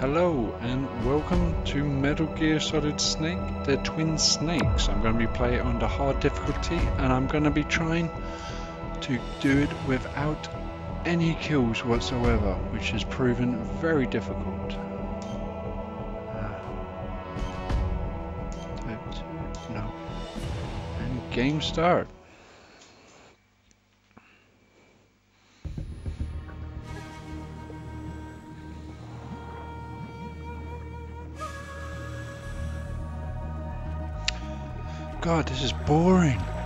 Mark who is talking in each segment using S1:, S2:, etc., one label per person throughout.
S1: Hello and welcome to Metal Gear Solid Snake, the Twin Snakes. I'm going to be playing under hard difficulty and I'm going to be trying to do it without any kills whatsoever, which has proven very difficult. Ah. Two, no. And game start. God, this is boring.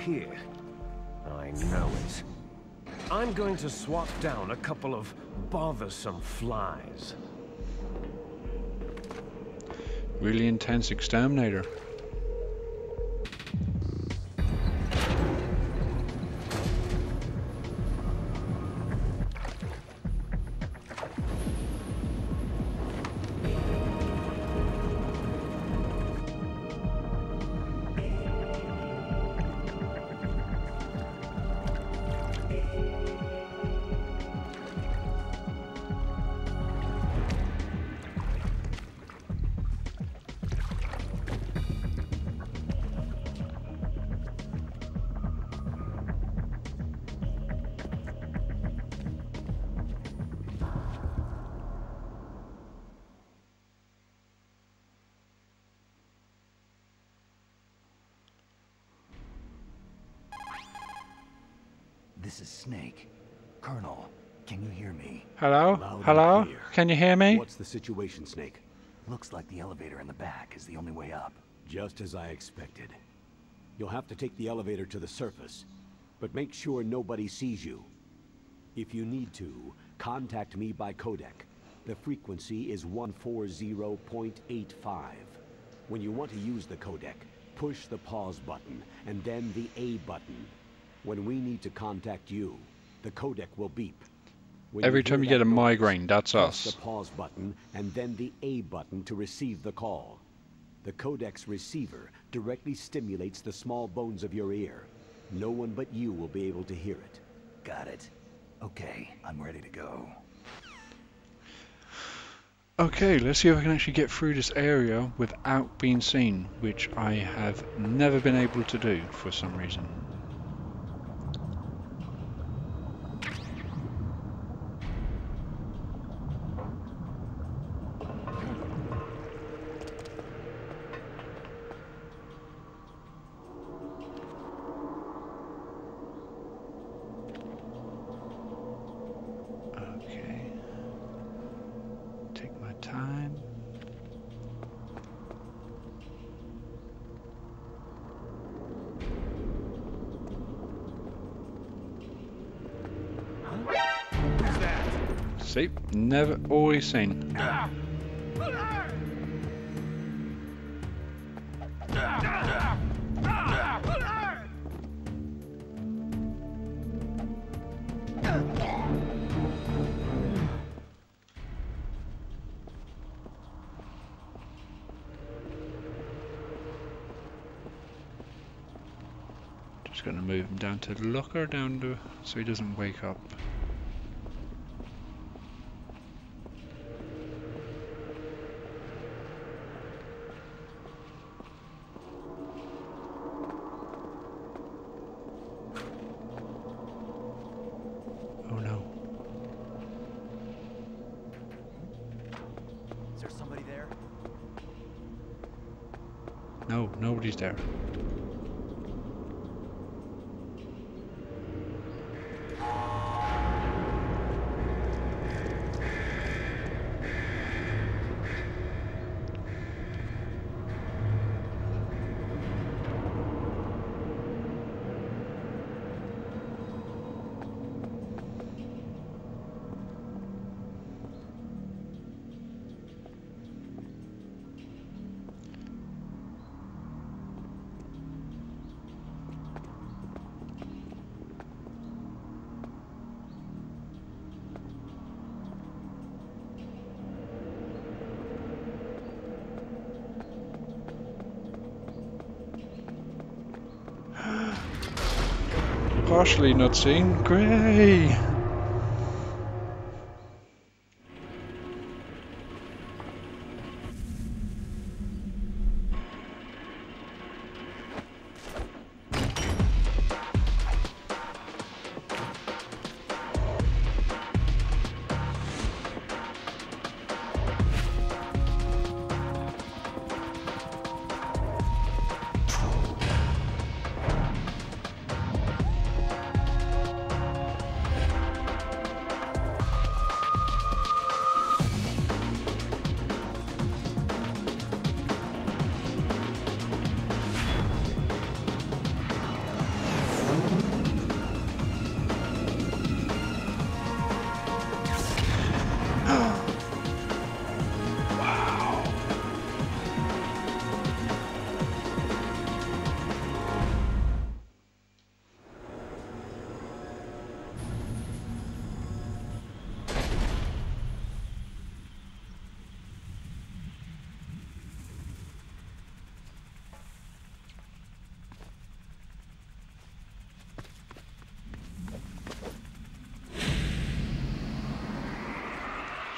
S2: Here. I know it. I'm going to swat down a couple of bothersome flies.
S1: Really intense exterminator.
S3: Can you hear me?
S4: What's the situation, Snake?
S3: Looks like the elevator in the back is the only way up.
S4: Just as I expected. You'll have to take the elevator to the surface, but make sure nobody sees you. If you need to, contact me by codec. The frequency is 140.85. When you want to use the codec, push the pause button and then the A button. When we need to contact you, the codec will beep. When
S1: Every
S4: hear
S1: time you get a
S4: noise,
S1: migraine, that's us.
S4: the pause button and then the A button to receive the call. The codec's receiver directly stimulates the small bones of your ear. No one but you will be able to hear it.
S3: Got it. Okay, I'm ready to go.
S1: Okay, let's see if I can actually get through this area without being seen, which I have never been able to do for some reason. Seen. Just gonna move him down to the locker down to so he doesn't wake up. Oh no.
S3: Is there somebody there?
S1: No, nobody's there. Partially not seen. Great!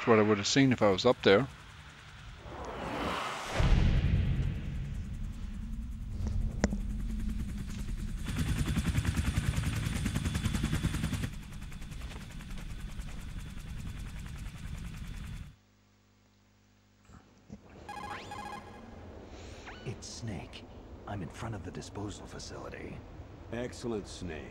S1: That's what I would have seen if I was up there.
S3: It's Snake. I'm in front of the disposal facility.
S4: Excellent, Snake.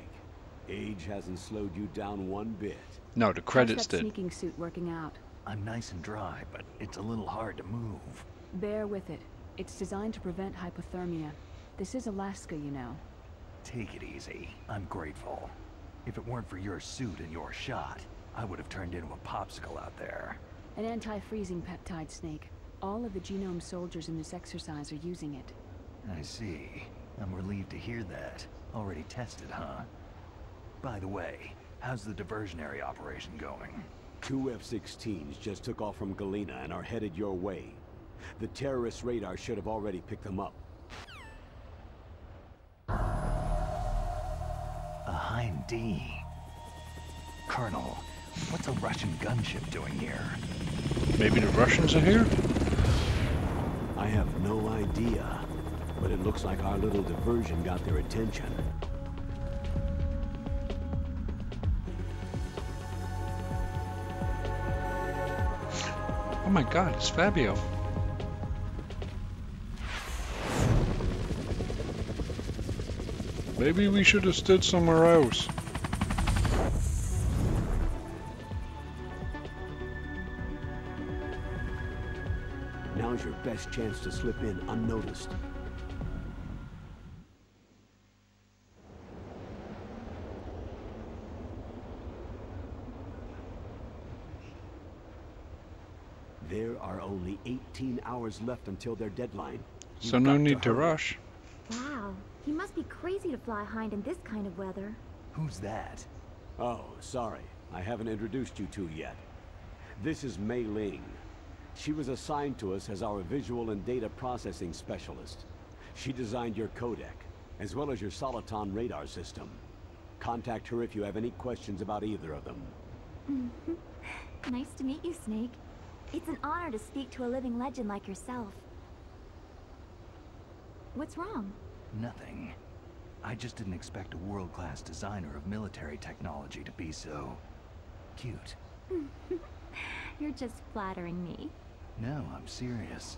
S4: Age hasn't slowed you down one bit.
S1: No, the
S5: How's
S1: credits
S5: that
S1: did.
S5: sneaking suit working out?
S3: I'm nice and dry, but it's a little hard to move.
S5: Bear with it. It's designed to prevent hypothermia. This is Alaska, you know.
S3: Take it easy. I'm grateful. If it weren't for your suit and your shot, I would have turned into a popsicle out there.
S5: An anti-freezing peptide snake. All of the genome soldiers in this exercise are using it.
S3: I see. I'm relieved to hear that. Already tested, huh? By the way, how's the diversionary operation going?
S4: Two F-16s just took off from Galena and are headed your way. The terrorist radar should have already picked them up.
S3: A Hind D. Colonel, what's a Russian gunship doing here?
S1: Maybe the Russians are here?
S4: I have no idea, but it looks like our little diversion got their attention.
S1: Oh my god, it's Fabio. Maybe we should have stood somewhere else.
S4: Now's your best chance to slip in unnoticed. There are only 18 hours left until their deadline.
S1: So
S4: You've
S1: no need to
S4: hurry.
S1: rush.
S6: Wow, he must be crazy to fly hind in this kind of weather.
S3: Who's that?
S4: Oh, sorry. I haven't introduced you two yet. This is Mei Ling. She was assigned to us as our visual and data processing specialist. She designed your codec, as well as your Soliton radar system. Contact her if you have any questions about either of them.
S6: Nice to meet you, Snake. It's an honor to speak to a living legend like yourself. What's wrong?
S3: Nothing. I just didn't expect a world-class designer of military technology to be so... cute.
S6: You're just flattering me.
S3: No, I'm serious.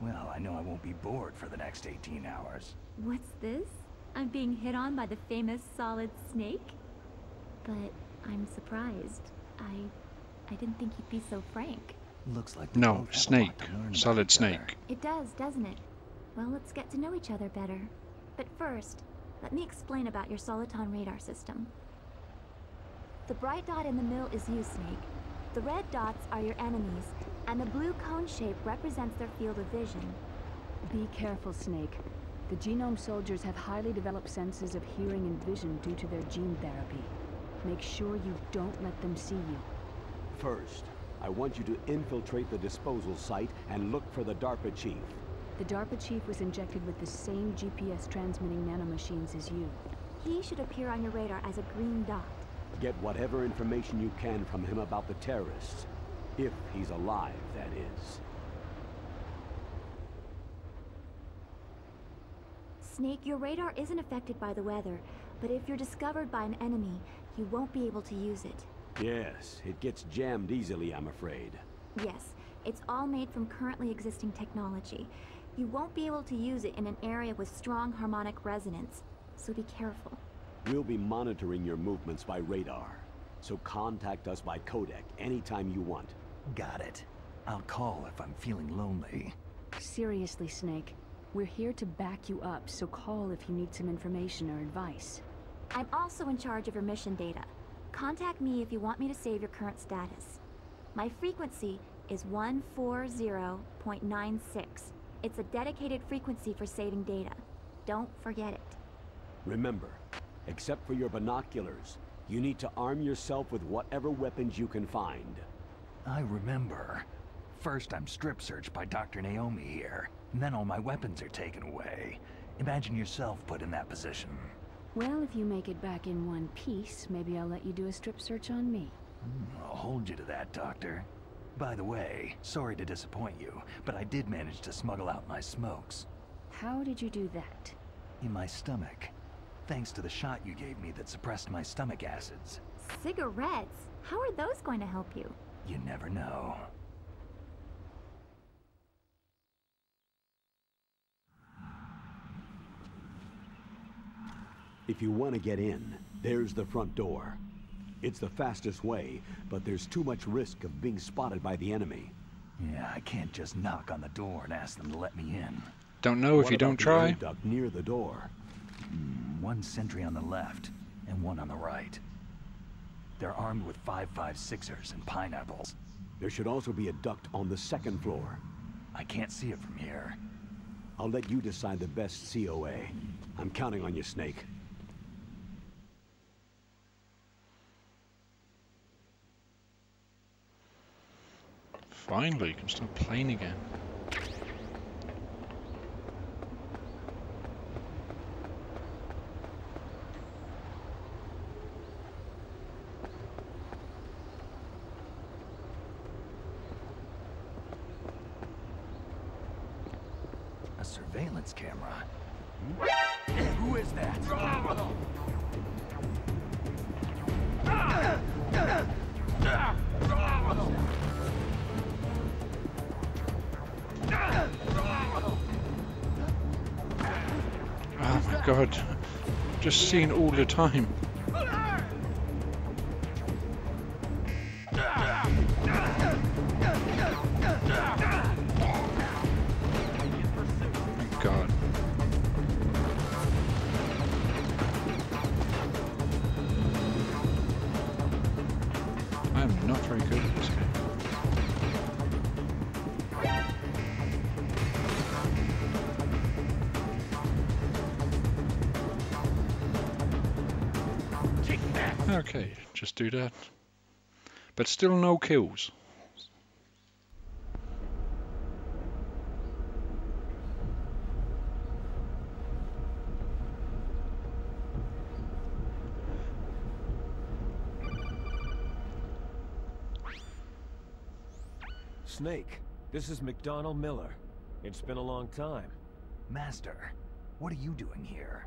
S3: Well, I know I won't be bored for the next 18 hours.
S6: What's this? I'm being hit on by the famous Solid Snake? But I'm surprised. I... I didn't think you'd be so frank.
S3: Looks like
S1: No,
S3: both have a lot
S1: snake.
S3: to learn about
S1: Solid
S3: each other.
S1: snake.
S6: It does, doesn't it? Well, let's get to know each other better. But first, let me explain about your Soliton radar system. The bright dot in the middle is you, Snake. The red dots are your enemies, and the blue cone shape represents their field of vision.
S5: Be careful, Snake. The genome soldiers have highly developed senses of hearing and vision due to their gene therapy. Make sure you don't let them see you.
S4: First, I want you to infiltrate the disposal site and look for the DARPA chief.
S5: The DARPA chief was injected with the same GPS transmitting nanomachines as you.
S6: He should appear on your radar as a green dot.
S4: Get whatever information you can from him about the terrorists. If he's alive, that is.
S6: Snake, your radar isn't affected by the weather, but if you're discovered by an enemy, you won't be able to use it.
S4: Yes, it gets jammed easily, I'm afraid.
S6: Yes, it's all made from currently existing technology. You won't be able to use it in an area with strong harmonic resonance, so be careful.
S4: We'll be monitoring your movements by radar. So contact us by codec anytime you want.
S3: Got it. I'll call if I'm feeling lonely.
S5: Seriously, Snake. We're here to back you up, so call if you need some information or advice.
S6: I'm also in charge of your mission data. Contact me if you want me to save your current status. My frequency is 140.96. It's a dedicated frequency for saving data. Don't forget it.
S4: Remember, except for your binoculars, you need to arm yourself with whatever weapons you can find.
S3: I remember. First I'm strip searched by Dr. Naomi here, and then all my weapons are taken away. Imagine yourself put in that position.
S5: Well, if you make it back in one piece, maybe I'll let you do a strip search on me.
S3: Hmm, I'll hold you to that, Doctor. By the way, sorry to disappoint you, but I did manage to smuggle out my smokes.
S5: How did you do that?
S3: In my stomach. Thanks to the shot you gave me that suppressed my stomach acids.
S6: Cigarettes? How are those going to help you?
S3: You never know.
S4: If you want to get in, there's the front door. It's the fastest way, but there's too much risk of being spotted by the enemy.
S3: Yeah, I can't just knock on the door and ask them to let me in.
S1: Don't know if
S4: What
S1: you don't
S4: the
S1: try.
S4: air duct near the door.
S3: Hmm, one sentry on the left, and one on the right. They're armed with 5.56ers and pineapples.
S4: There should also be a duct on the second floor.
S3: I can't see it from here.
S4: I'll let you decide the best COA. I'm counting on you, Snake.
S1: Finally, you can start playing again. Seeing all the time. But still no kills.
S2: Snake, this is McDonnell Miller. It's been a long time.
S3: Master, what are you doing here?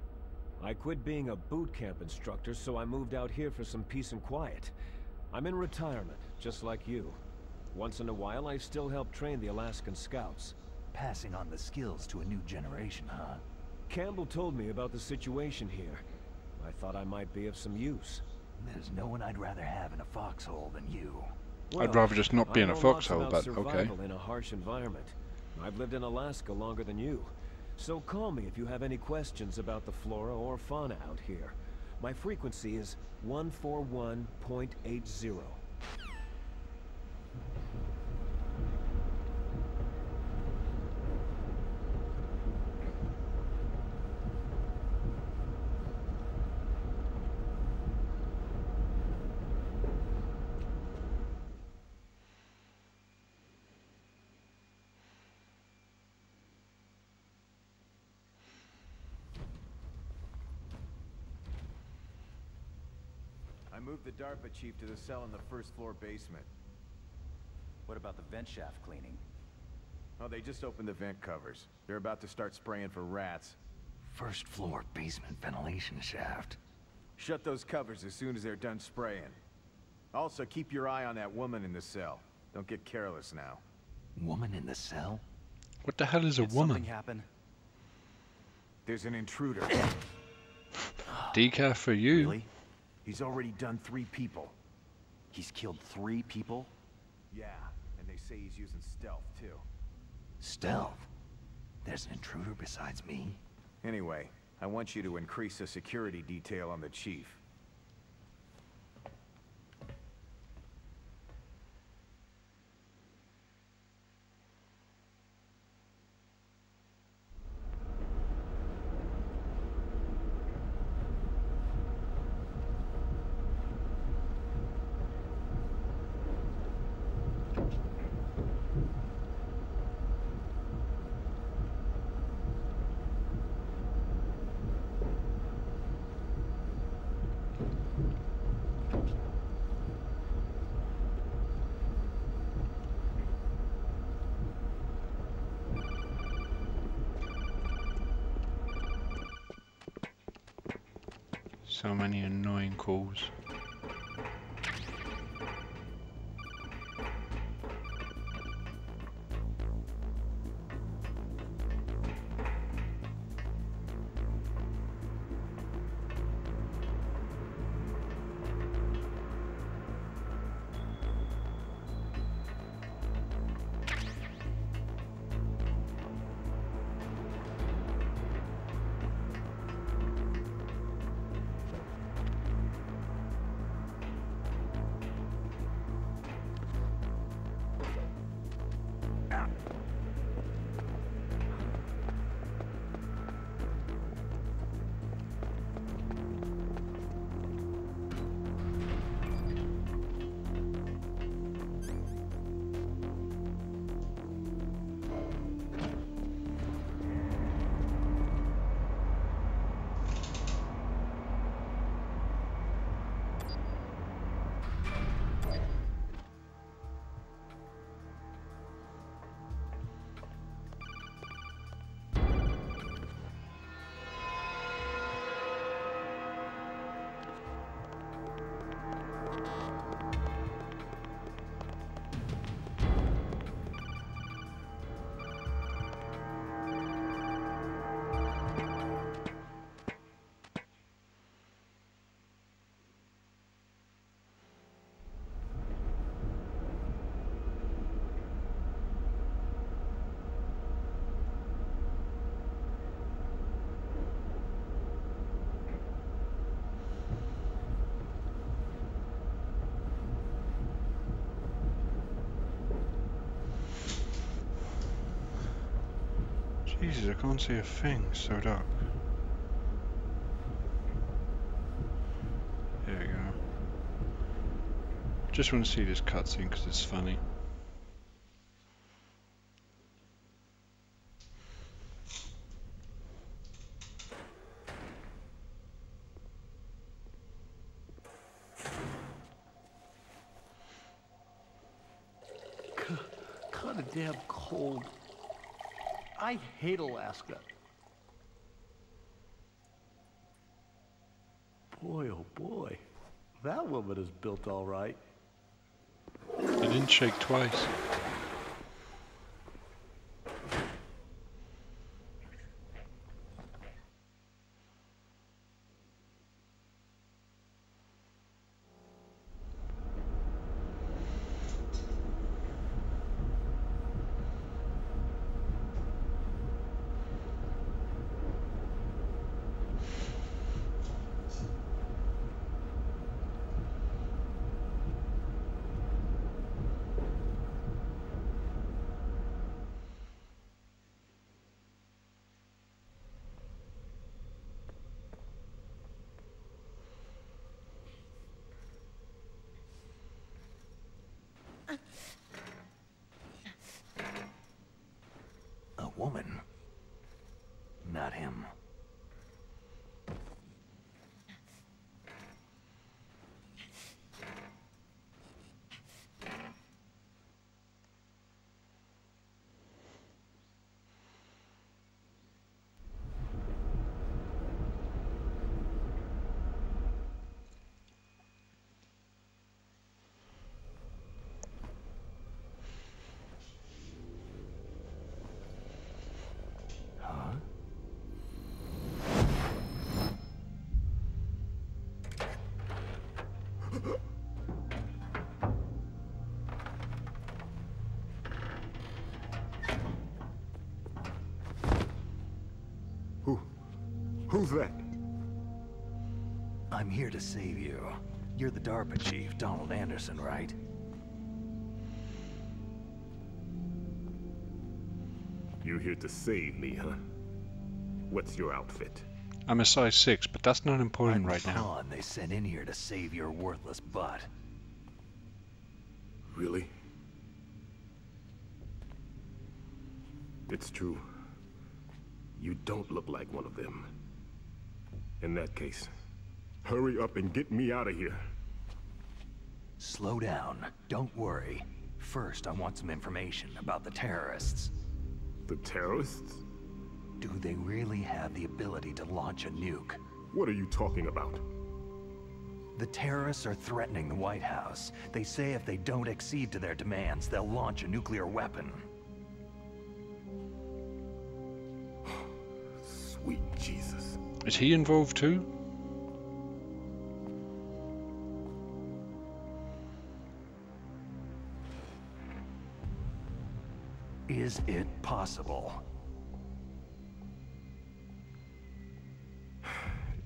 S2: I quit being a boot camp instructor, so I moved out here for some peace and quiet. I'm in retirement, just like you. Once in a while, I still help train the Alaskan Scouts.
S3: Passing on the skills to a new generation, huh?
S2: Campbell told me about the situation here. I thought I might be of some use.
S3: There's no one I'd rather have in a foxhole than you.
S1: I'd rather just not be
S2: I
S1: in a foxhole, but okay.
S2: survival in a harsh environment. I've lived in Alaska longer than you. So call me if you have any questions about the flora or fauna out here. My frequency is 141.80.
S7: DARPA chief to the cell in the first floor basement.
S3: What about the vent shaft cleaning?
S7: Oh, they just opened the vent covers. They're about to start spraying for rats.
S3: First floor basement ventilation shaft.
S7: Shut those covers as soon as they're done spraying. Also, keep your eye on that woman in the cell. Don't get careless now.
S3: Woman in the cell?
S1: What the hell is a
S3: Did
S1: woman?
S3: something happen?
S7: There's an intruder.
S1: Decaf for you.
S3: Really?
S7: He's already done three people.
S3: He's killed three people?
S7: Yeah, and they say he's using stealth, too.
S3: Stealth? There's an intruder besides me?
S7: Anyway, I want you to increase the security detail on the chief.
S1: So many annoying calls. Jesus, I can't see a thing. So dark. Go. Just want to see this cutscene because it's funny.
S8: Kind of damn cold. I hate Alaska. Boy, oh boy. That woman is built all right.
S1: It didn't shake twice.
S9: Who's that?
S3: I'm here to save you. You're the DARPA chief, Donald Anderson, right?
S9: You're here to save me, huh? What's your outfit?
S1: I'm a size 6, but that's not important
S3: I'm
S1: right
S3: the
S1: now.
S3: pawn they sent in here to save your worthless butt.
S9: Really? It's true. You don't look like one of them. In that case, hurry up and get me out of here.
S3: Slow down. Don't worry. First, I want some information about the terrorists.
S9: The terrorists?
S3: Do they really have the ability to launch a nuke?
S9: What are you talking about?
S3: The terrorists are threatening the White House. They say if they don't accede to their demands, they'll launch a nuclear weapon.
S9: Sweet Jesus.
S1: Is he involved too?
S3: Is it possible?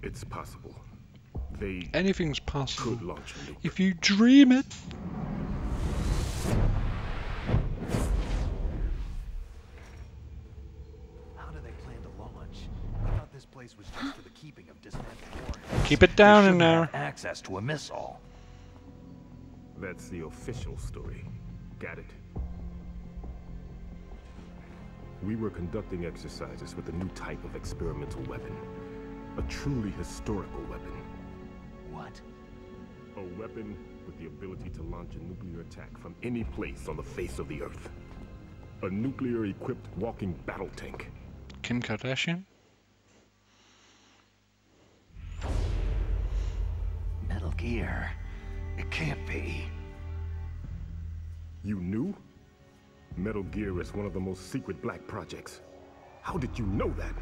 S9: It's possible. They
S1: Anything's possible.
S9: could launch a nuke.
S1: If you dream it. Keep it down in there.
S3: access to a missile.
S9: That's the official story. Got it. We were conducting exercises with a new type of experimental weapon. A truly historical weapon.
S3: What?
S9: A weapon with the ability to launch a nuclear attack from any place on the face of the Earth. A nuclear-equipped walking battle tank.
S1: Kim Kardashian?
S3: Metal Gear. It can't be.
S9: You knew? Metal Gear is one of the most secret black projects. How did you know that?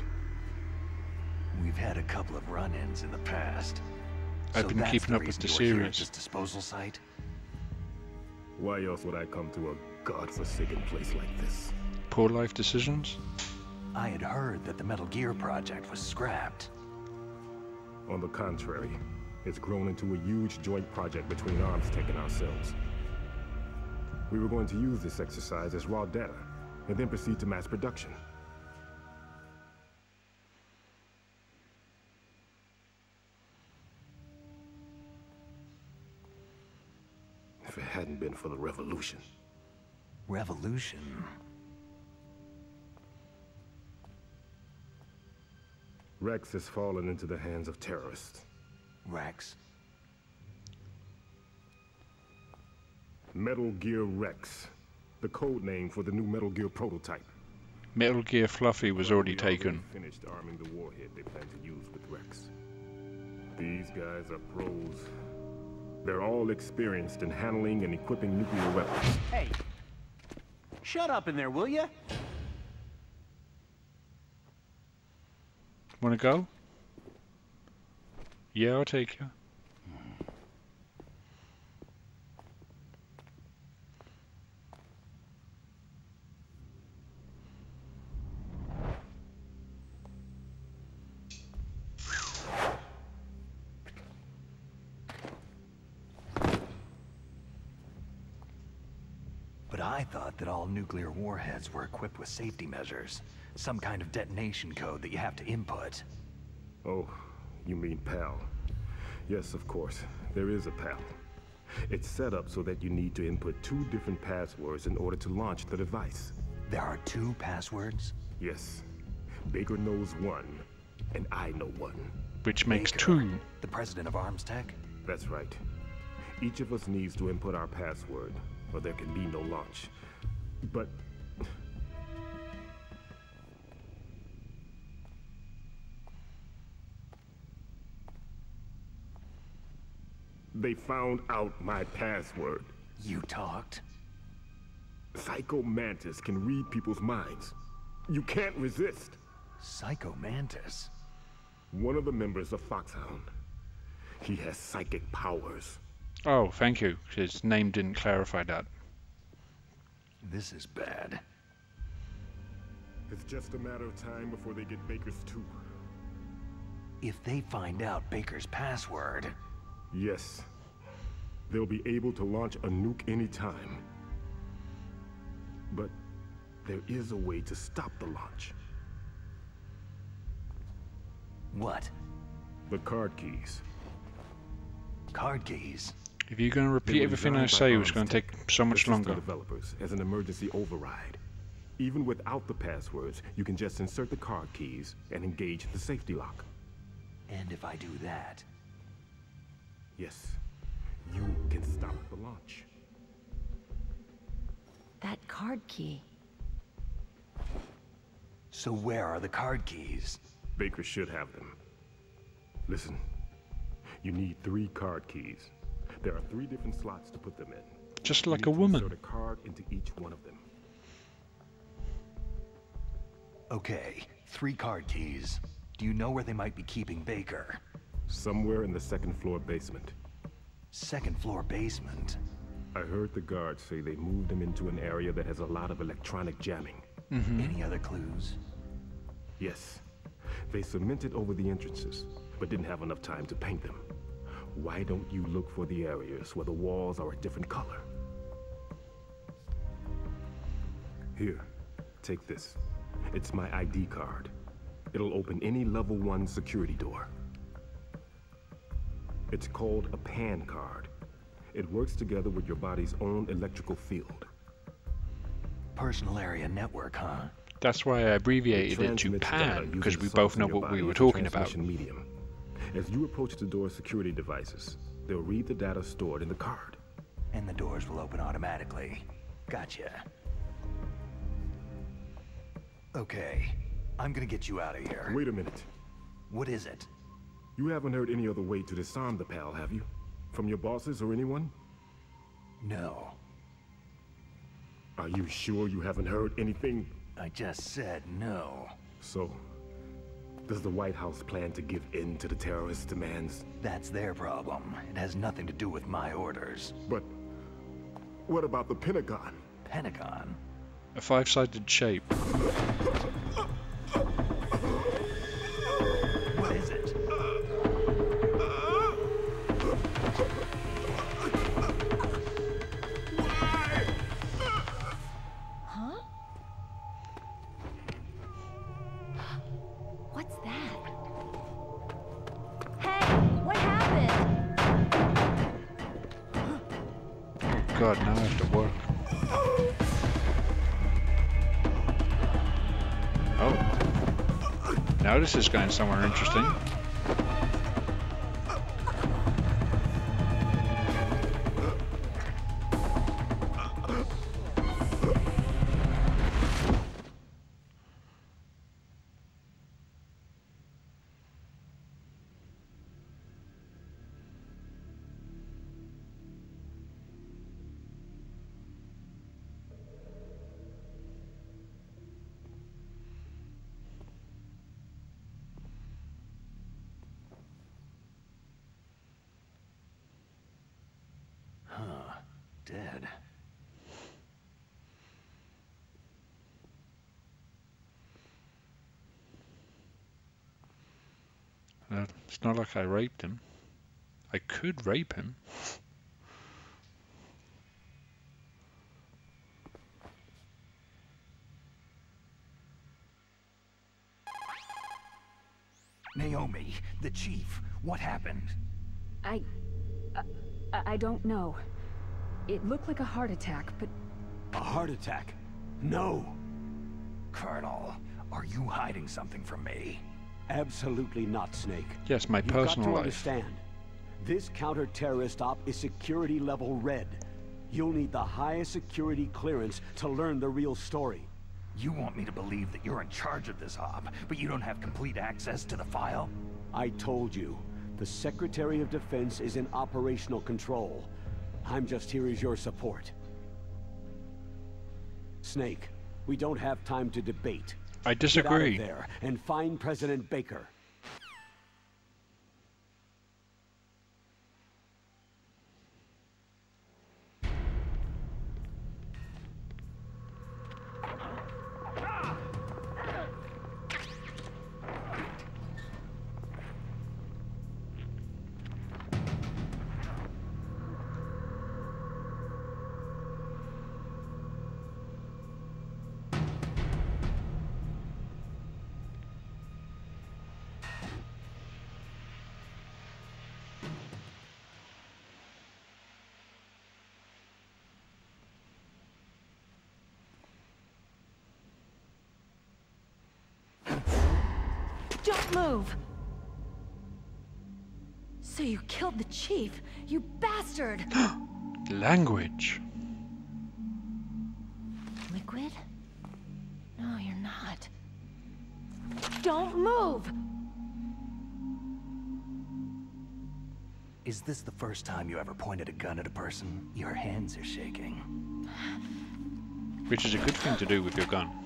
S3: We've had a couple of run-ins in the past.
S1: I've
S3: So
S1: been
S3: that's
S1: keeping
S3: the
S1: up with
S3: reason
S1: the
S3: you were here at
S1: series.
S3: this disposal site?
S9: Why else would I come to a godforsaken place like this?
S1: Poor life decisions?
S3: I had heard that the Metal Gear project was scrapped.
S9: On the contrary, it's grown into a huge joint project between ArmsTech and ourselves. We were going to use this exercise as raw data, and then proceed to mass production. If it hadn't been for the revolution.
S3: Revolution?
S9: Rex has fallen into the hands of terrorists.
S3: Rex?
S9: Metal Gear Rex, the code name for the new Metal Gear prototype.
S1: Metal Gear Fluffy was already taken.
S9: finished arming the warhead they plan to use with Rex. These guys are pros. They're all experienced in handling and equipping nuclear weapons.
S8: Hey, shut up in there, will ya?
S1: Wanna go? Yeah, I'll take you.
S3: But I thought that all nuclear warheads were equipped with safety measures. Some kind of detonation code that you have to input.
S9: Oh, you mean PAL. Yes, of course. There is a PAL. It's set up so that you need to input two different passwords in order to launch the device.
S3: There are two passwords?
S9: Yes. Baker knows one, and I know one.
S1: Which makes
S3: Baker,
S1: two.
S3: The president of ArmsTech?
S9: That's right. Each of us needs to input our password, or there can be no launch. But... They found out my password.
S3: You talked?
S9: Psycho Mantis can read people's minds. You can't resist.
S3: Psycho Mantis?
S9: One of the members of Foxhound. He has psychic powers.
S1: Oh, thank you. His name didn't clarify that.
S3: This is bad.
S9: It's just a matter of time before they get Baker's too.
S3: If they find out Baker's password...
S9: Yes. They'll be able to launch a nuke anytime. But there is a way to stop the launch.
S3: What?
S9: The card keys.
S3: Card keys?
S1: If you're going to repeat everything I
S9: designed by
S1: say, it's going to take so much longer.
S9: developers as an emergency override. Even without the passwords, you can just insert the card keys and engage the safety lock.
S3: And if I do that,
S9: Yes, you can stop the launch.
S5: That card key.
S3: so where are the card keys?
S9: Baker should have them. Listen, you need three card keys. There are three different slots to put them in.
S1: Just
S9: You
S1: like
S9: need
S1: a
S9: to
S1: woman.
S9: Insert a card into each one of them.
S3: Okay, three card keys. Do you know where they might be keeping Baker?
S9: Somewhere in the second floor basement.
S3: Second floor basement.
S9: I heard the guards say they moved him into an area that has a lot of electronic jamming. Mm-hmm.
S3: Any other clues?
S9: Yes. They cemented over the entrances, but didn't have enough time to paint them. Why don't you look for the areas where the walls are a different color? Here, take this. It's my ID card. It'll open any level 1 security door. It's called a PAN card. It works together with your body's own electrical field.
S3: Personal area network, huh?
S1: That's why I abbreviated it to PAN, because we both know what we were talking about.
S9: transmission medium. As you approach the door's security devices, they'll read the data stored in the card.
S3: And the doors will open automatically. Gotcha. Okay, I'm gonna get you out of here.
S9: Wait a minute.
S3: What is it?
S9: You haven't heard any other way to disarm the PAL, have you? From your bosses or anyone?
S3: No,
S9: Are you sure you haven't heard anything?
S3: I just said no.
S9: So, does the White House plan to give in to the terrorist demands?
S3: That's their problem. It has nothing to do with my orders.
S9: But what about the Pentagon?
S3: Pentagon?
S1: A five-sided shape. This is going somewhere interesting. It's not like I raped him. I could rape him.
S3: Naomi, the chief, what happened?
S5: I, I... I don't know. It looked like a heart attack, but
S4: A heart attack? No.
S3: Colonel, are you hiding something from me?
S4: Absolutely not, Snake.
S1: Yes, my
S4: You've got
S1: personal
S4: to
S1: life.
S4: understand. This counter-terrorist op is security level red. You'll need the highest security clearance to learn the real story.
S3: You want me to believe that you're in charge of this op, but you don't have complete access to the file?
S4: I told you, the Secretary of Defense is in operational control. I'm just here as your support. Snake, we don't have time to debate.
S1: I
S4: Get out of
S1: disagree.
S4: there and find President Baker.
S10: The chief, you bastard!
S1: Language.
S10: Liquid? No, you're not. Don't move!
S3: Is this the first time you ever pointed a gun at a person? Your hands are shaking.
S1: Which is a good thing to do with your gun.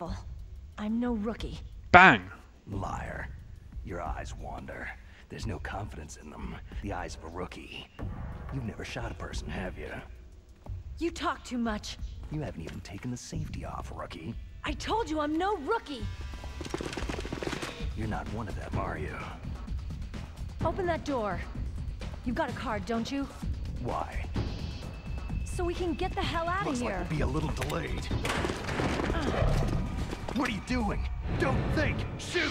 S10: Careful. I'm no rookie.
S1: Bang!
S3: Liar. Your eyes wander. There's no confidence in them. The eyes of a rookie. You've never shot a person, have you?
S10: You talk too much.
S3: You haven't even taken the safety off, rookie.
S10: I told you I'm no rookie!
S3: You're not one of them, are you?
S10: Open that door. You've got a card, don't you?
S3: Why?
S10: So we can get the hell out
S3: Looks
S10: of
S3: like
S10: here.
S3: we'll be a little delayed. Ah. What are you doing? Don't think! Shoot!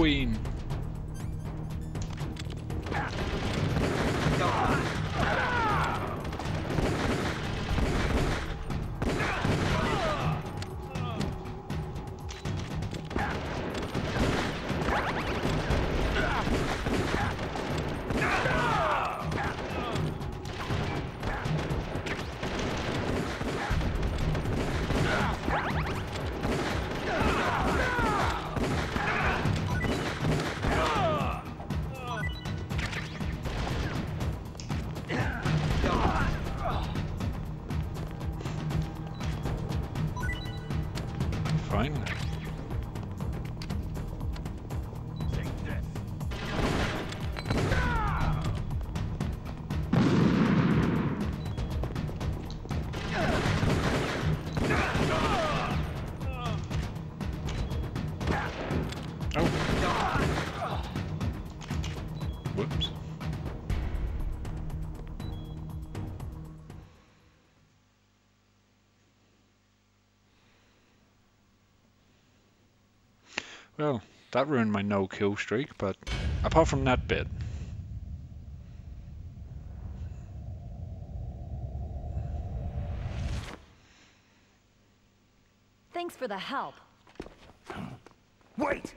S1: Queen. That ruined my no kill streak, but apart from that bit.
S10: Thanks for the help.
S3: Wait!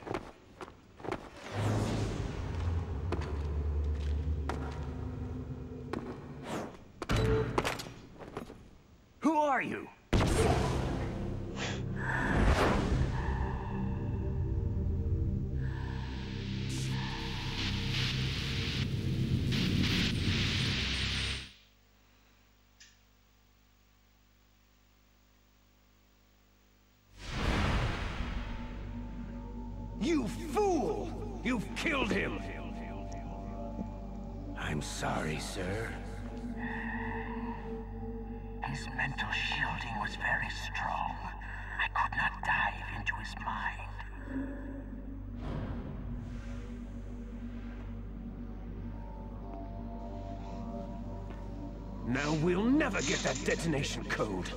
S2: Get that detonation code.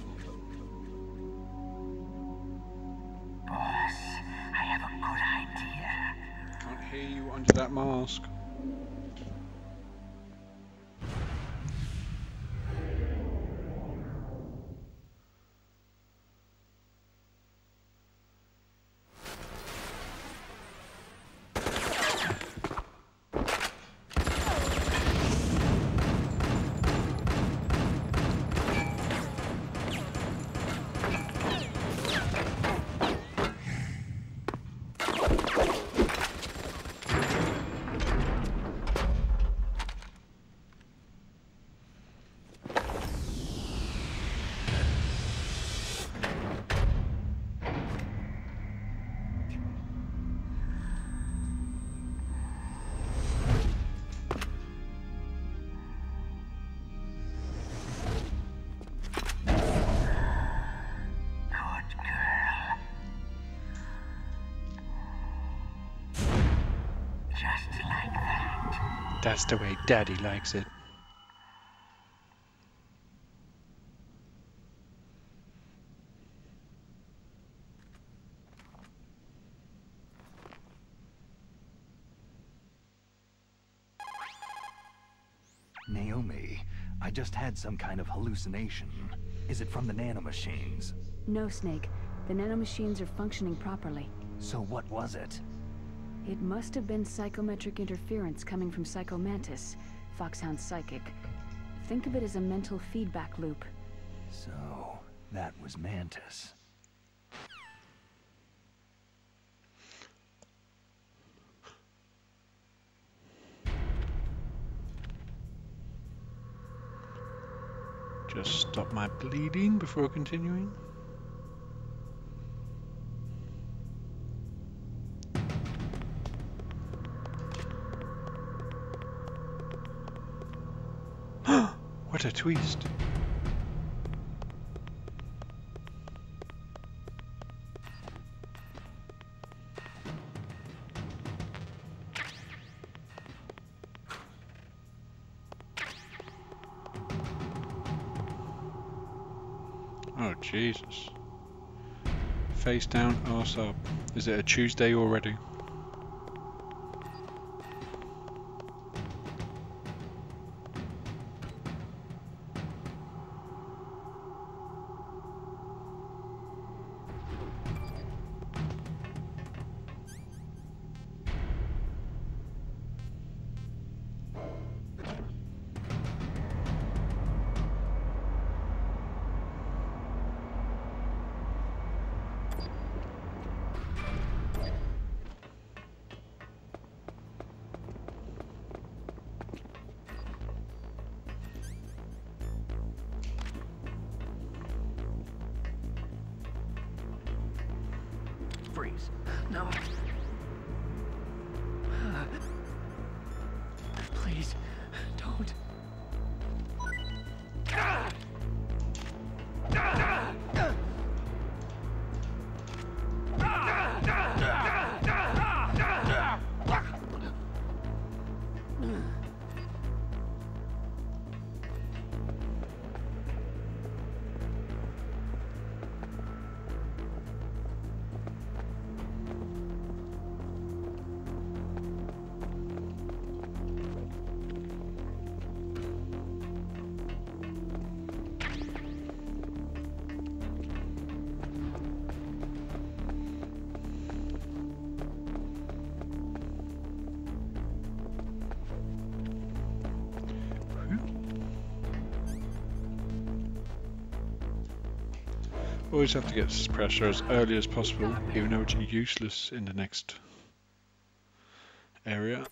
S1: That's the way Daddy likes it.
S3: Naomi, I just had some kind of hallucination. Is it from the nanomachines?
S5: No, Snake. The nanomachines are functioning properly.
S3: So what was it?
S5: It must have been psychometric interference coming from Psycho Mantis, Foxhound's psychic. Think of it as a mental feedback loop.
S3: So, that was Mantis.
S1: Just stop my bleeding before continuing. A twist. Oh, Jesus. Face down, arse up. Is it a Tuesday already?
S8: Always have to get suppressor as early as possible, even though it's useless in the next area.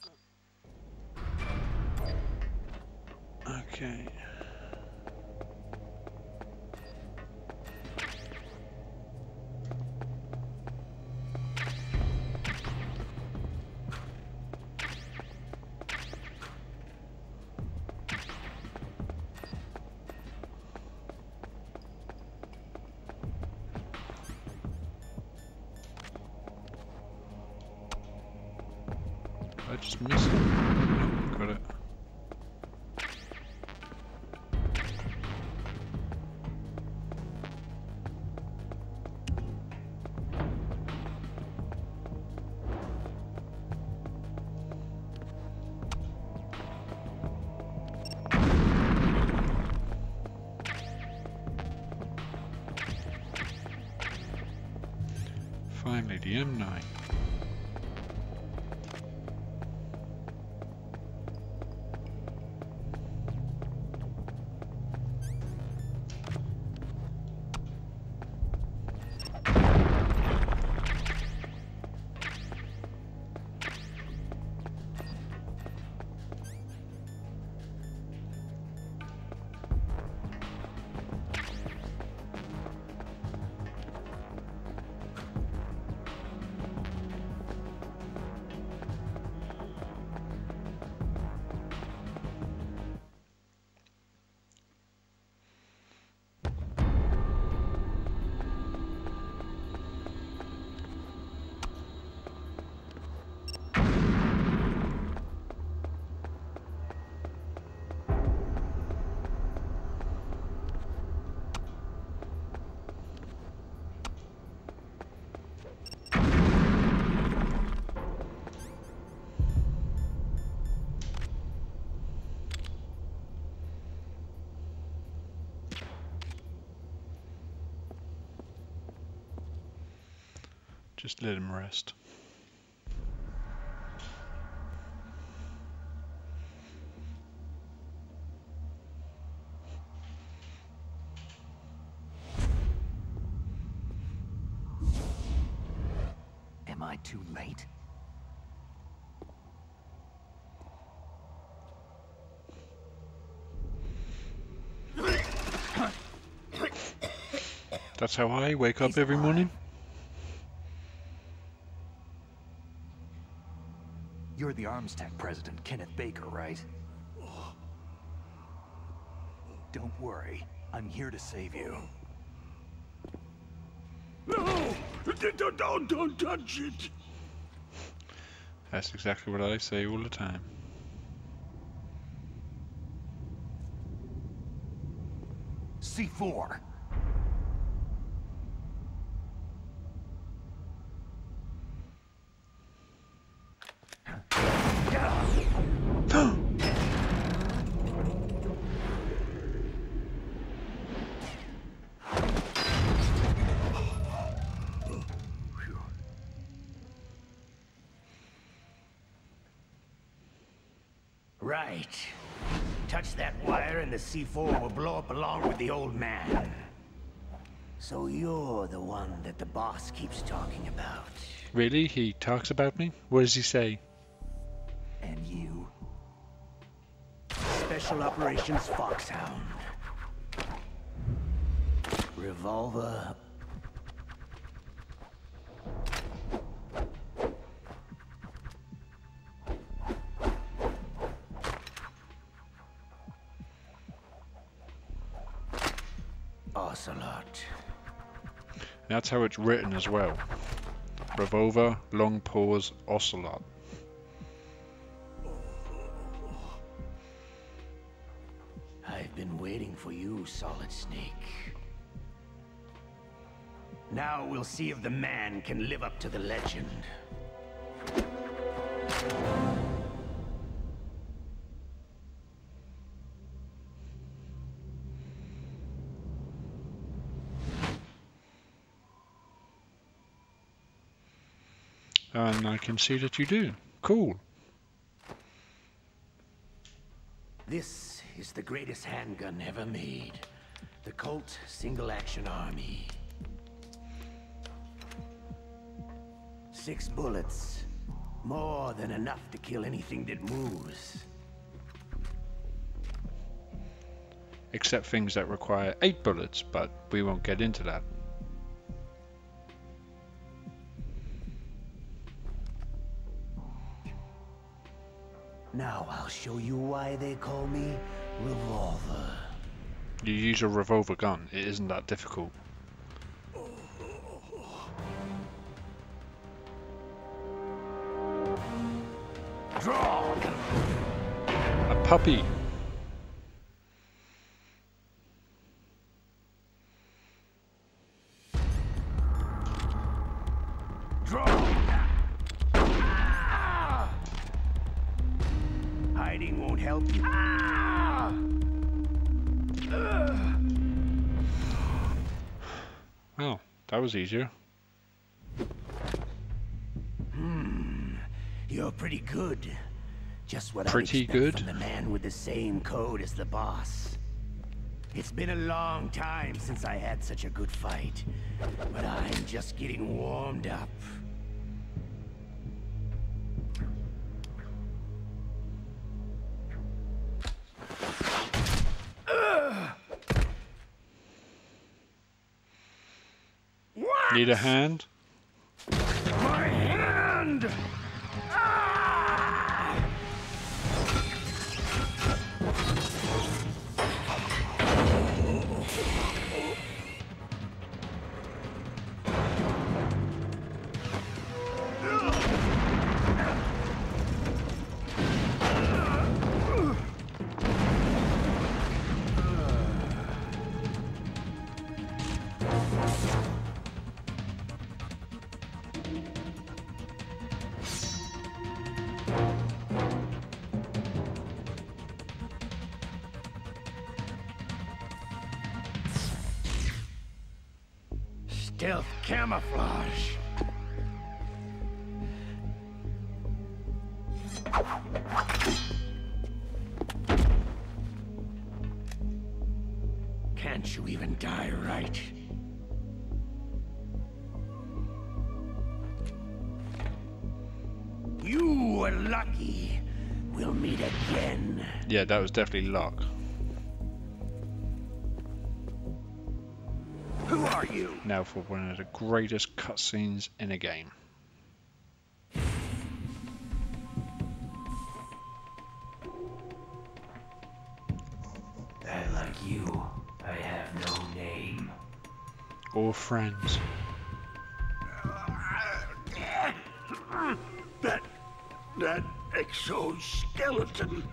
S8: Just
S1: let him rest.
S3: Am I too late?
S1: That's how I wake up every morning.
S3: You're the Arms Tech president, Kenneth Baker, right? Don't worry. I'm here to save you.
S11: No! Don't, don't, don't touch it!
S1: That's exactly what I say all the time.
S3: C4.
S12: Right. Touch that wire and the C4 will blow up along with the old man. So you're the one that the boss keeps talking about.
S1: Really? He talks about me? What does he say?
S3: And you?
S12: Special Operations Foxhound. Revolver.
S1: That's how it's written as well. Revolver, long pause, ocelot.
S12: I've been waiting for you, Solid Snake. Now we'll see if the man can live up to the legend.
S1: And I can see that you do. Cool.
S12: This is the greatest handgun ever made. The Colt Single Action Army. Six bullets. More than enough to kill anything that moves.
S1: Except things that require eight bullets, but we won't get into that.
S12: Now I'll show you why they call me Revolver.
S1: You use a revolver gun. It isn't that difficult.
S12: Draw!
S1: A puppy.
S12: Draw! Help you.
S1: Oh, that was easier.
S12: Hmm. You're pretty good. Just what
S1: Pretty
S12: I expect
S1: good?
S12: from the man with the same code as the boss. It's been a long time since I had such a good fight, but I'm just getting warmed up.
S1: Need a hand?
S12: My hand! Stealth
S1: Yeah, that was definitely luck.
S12: Who are you?
S1: Now for one of the greatest cutscenes in a game.
S12: And like you, I have no name.
S1: Or friends.
S11: That... that exoskeleton.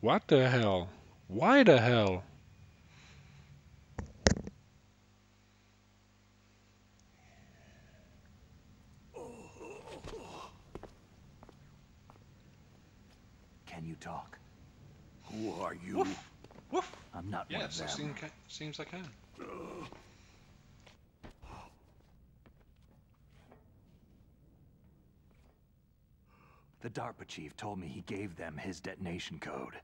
S1: What the hell? Why the hell?
S3: Can you talk?
S11: Who are you?
S3: I'm not one of
S1: Yes,
S3: them.
S1: it seem seems I can.
S3: The DARPA chief told me he gave them his detonation code.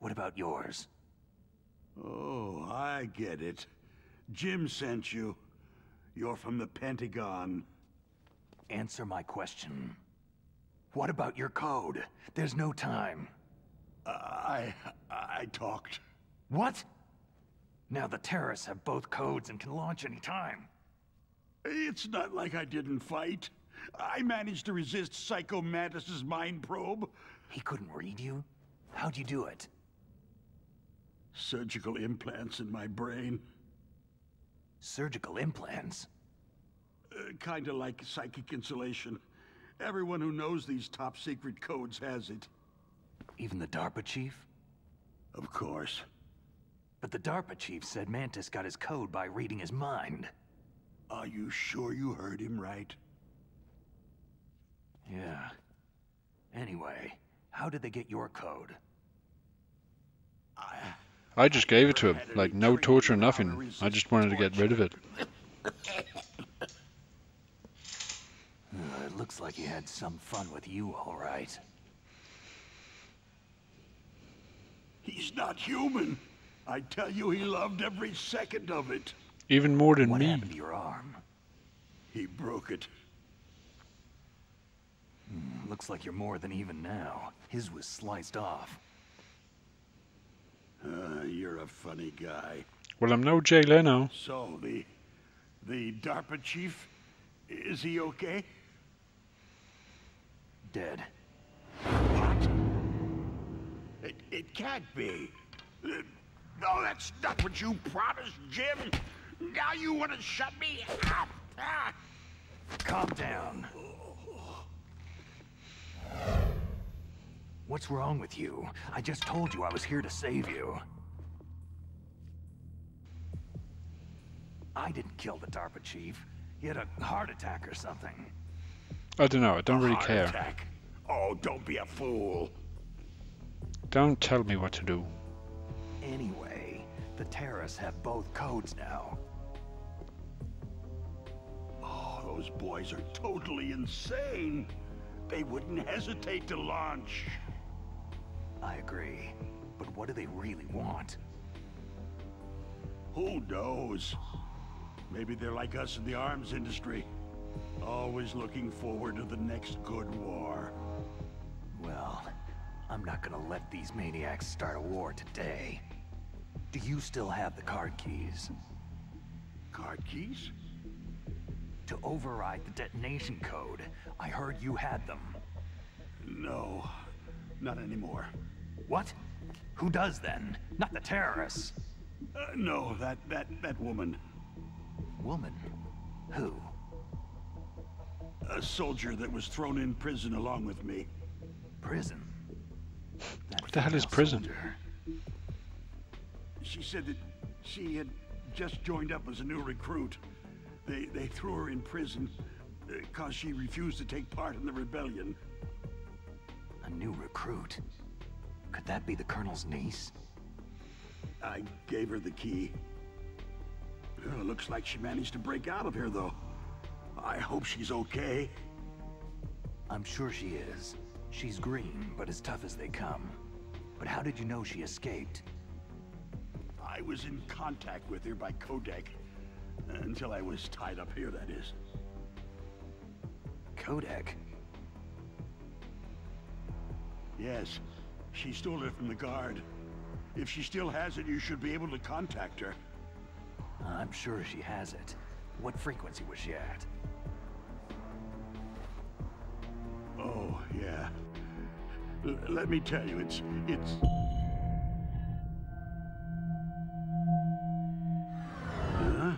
S3: What about yours?
S11: Oh, I get it. Jim sent you. You're from the Pentagon.
S3: Answer my question. What about your code? There's no time.
S11: Uh, I... I talked.
S3: What? Now the terrorists have both codes and can launch any time.
S11: It's not like I didn't fight. I managed to resist Psycho Mantis's mind probe.
S3: He couldn't read you? How'd you do it?
S11: Surgical implants in my brain.
S3: Surgical implants?
S11: Uh, kinda like psychic insulation. Everyone who knows these top secret codes has it.
S3: Even the DARPA chief?
S11: Of course.
S3: But the DARPA chief said Mantis got his code by reading his mind.
S11: Are you sure you heard him right?
S3: Yeah. Anyway, how did they get your code?
S1: I just gave it to him, like no torture, nothing. I just wanted to get rid of it.
S3: Uh, it looks like he had some fun with you, all right.
S11: He's not human. I tell you, he loved every second of it.
S1: Even more than
S3: What
S1: me.
S3: happened to your arm?
S11: He broke it.
S3: Hmm, looks like you're more than even now. His was sliced off.
S11: Uh, you're a funny guy.
S1: Well, I'm no Jay Leno.
S11: So, the... the DARPA chief, is he okay?
S3: Dead.
S11: What? It, it can't be. Uh, no, that's not what you promised, Jim. Now you want to shut me up? Ah.
S3: Calm down. What's wrong with you? I just told you I was here to save you. I didn't kill the DARPA chief. He had a heart attack or something.
S1: I don't know. I don't really
S11: Heart
S1: care.
S11: attack. Oh, don't be a fool.
S1: Don't tell me what to do.
S3: Anyway, the terrorists have both codes now.
S11: Oh, Those boys are totally insane. They wouldn't hesitate to launch.
S3: I agree. But what do they really want?
S11: Who knows? Maybe they're like us in the arms industry. Always looking forward to the next good war.
S3: Well, I'm not gonna let these maniacs start a war today. Do you still have the card keys?
S11: Card keys?
S3: To override the detonation code. I heard you had them.
S11: No, not anymore.
S3: What? Who does then? Not the terrorists.
S11: Uh, no, that, that, that woman.
S3: Woman? Who?
S11: A soldier that was thrown in prison along with me.
S3: Prison?
S1: That what the hell is prison? Soldier.
S11: She said that she had just joined up as a new recruit. They, they threw her in prison because uh, she refused to take part in the rebellion.
S3: A new recruit? Could that be the Colonel's niece?
S11: I gave her the key. Well, looks like she managed to break out of here, though. I hope she's okay.
S3: I'm sure she is. She's green, but as tough as they come. But how did you know she escaped?
S11: I was in contact with her by Codec. Until I was tied up here, that is.
S3: Codec?
S11: Yes. She stole it from the guard. If she still has it, you should be able to contact her.
S3: I'm sure she has it. What frequency was she at?
S11: Oh, yeah. L let me tell you, it's... it's... Huh?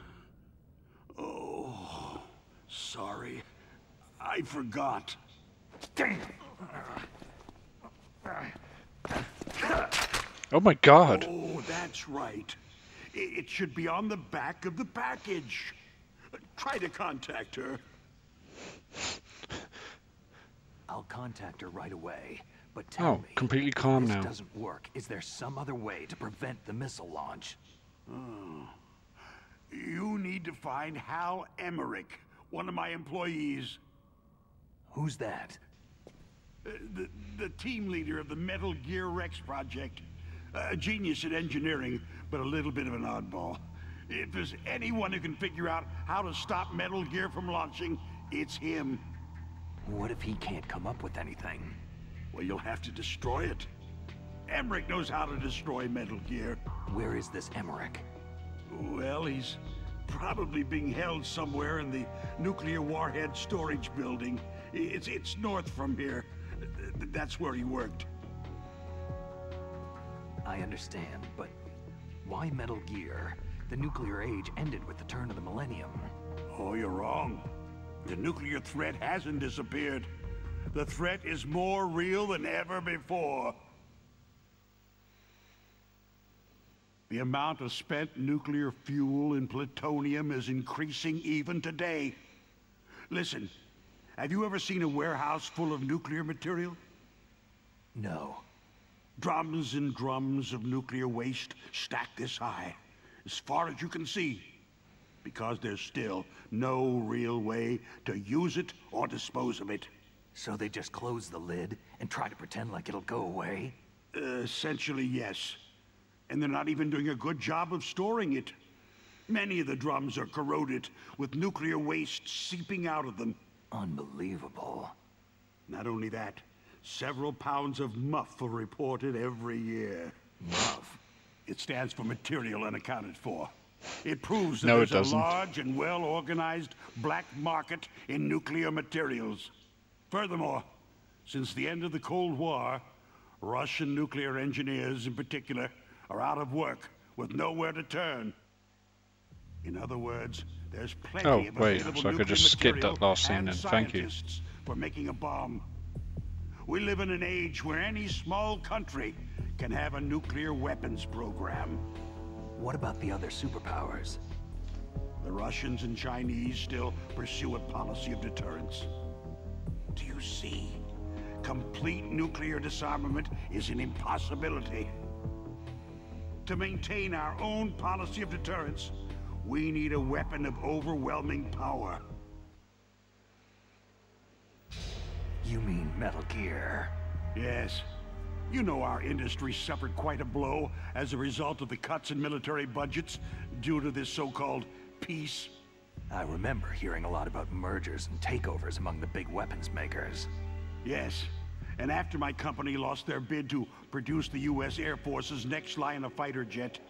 S11: Oh, sorry. I forgot.
S3: Damn!
S1: Oh my god.
S11: Oh, that's right. It should be on the back of the package. Try to contact her.
S3: I'll contact her right away. But tell
S1: oh,
S3: me,
S1: completely calm
S3: if
S1: now.
S3: doesn't work. Is there some other way to prevent the missile launch?
S11: Oh. You need to find Hal Emmerich, one of my employees.
S3: Who's that?
S11: Uh, the, the team leader of the Metal Gear Rex project. A genius at engineering, but a little bit of an oddball. If there's anyone who can figure out how to stop Metal Gear from launching, it's him.
S3: What if he can't come up with anything?
S11: Well, you'll have to destroy it. Emmerich knows how to destroy Metal Gear.
S3: Where is this Emmerich?
S11: Well, he's probably being held somewhere in the nuclear warhead storage building. It's, it's north from here. That's where he worked.
S3: I understand, but why Metal Gear? The nuclear age ended with the turn of the millennium.
S11: Oh, you're wrong. The nuclear threat hasn't disappeared. The threat is more real than ever before. The amount of spent nuclear fuel and plutonium is increasing even today. Listen, have you ever seen a warehouse full of nuclear material?
S3: No.
S11: Drums and drums of nuclear waste stacked this high, as far as you can see, because there's still no real way to use it or dispose of it.
S3: So they just close the lid and try to pretend like it'll go away?
S11: Uh, essentially, yes. And they're not even doing a good job of storing it. Many of the drums are corroded, with nuclear waste seeping out of them.
S3: Unbelievable.
S11: Not only that, Several pounds of MUF are reported every year.
S3: MUF?
S11: It stands for Material Unaccounted For. It proves that
S1: no,
S11: there's a large and well-organized black market in nuclear materials. Furthermore, since the end of the Cold War, Russian nuclear engineers in particular are out of work with nowhere to turn. In other words, there's plenty
S1: oh,
S11: of
S1: wait,
S11: available
S1: so I could just skip that last scene then. Thank you.
S11: For making a bomb. We live in an age where any small country can have a nuclear weapons program.
S3: What about the other superpowers?
S11: The Russians and Chinese still pursue a policy of deterrence. Do you see? Complete nuclear disarmament is an impossibility. To maintain our own policy of deterrence, we need a weapon of overwhelming power.
S3: Metal Gear.
S11: Yes. You know our industry suffered quite a blow as a result of the cuts in military budgets due to this so-called peace.
S3: I remember hearing a lot about mergers and takeovers among the big weapons makers.
S11: Yes. And after my company lost their bid to produce the U.S. Air Force's next line of fighter jet,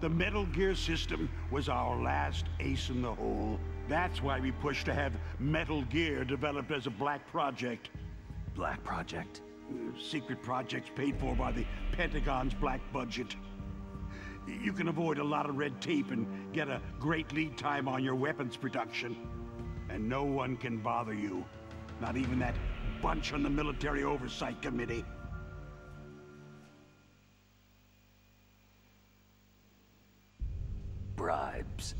S11: the Metal Gear system was our last ace in the hole. That's why we pushed to have Metal Gear developed as a black project.
S3: Black project?
S11: Secret projects paid for by the Pentagon's black budget. You can avoid a lot of red tape and get a great lead time on your weapons production. And no one can bother you. Not even that bunch on the Military Oversight Committee.
S3: Bribes.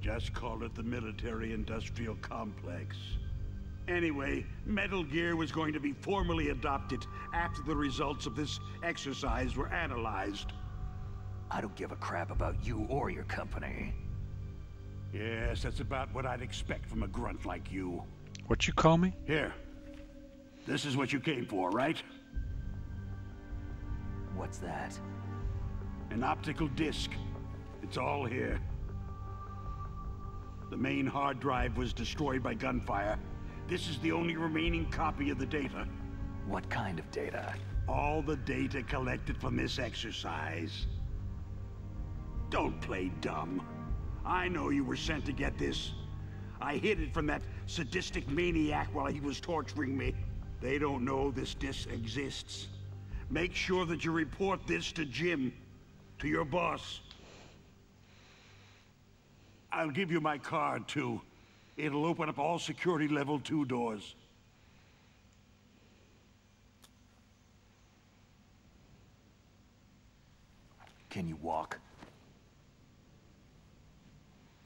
S11: Just call it the military-industrial complex. Anyway, Metal Gear was going to be formally adopted after the results of this exercise were analyzed.
S3: I don't give a crap about you or your company.
S11: Yes, that's about what I'd expect from a grunt like you.
S1: What you call me?
S11: Here. This is what you came for, right?
S3: What's that?
S11: An optical disc. It's all here. The main hard drive was destroyed by gunfire. This is the only remaining copy of the data.
S3: What kind of data?
S11: All the data collected from this exercise. Don't play dumb. I know you were sent to get this. I hid it from that sadistic maniac while he was torturing me. They don't know this disc exists. Make sure that you report this to Jim, to your boss. I'll give you my card, too. It'll open up all security level two doors.
S3: Can you walk?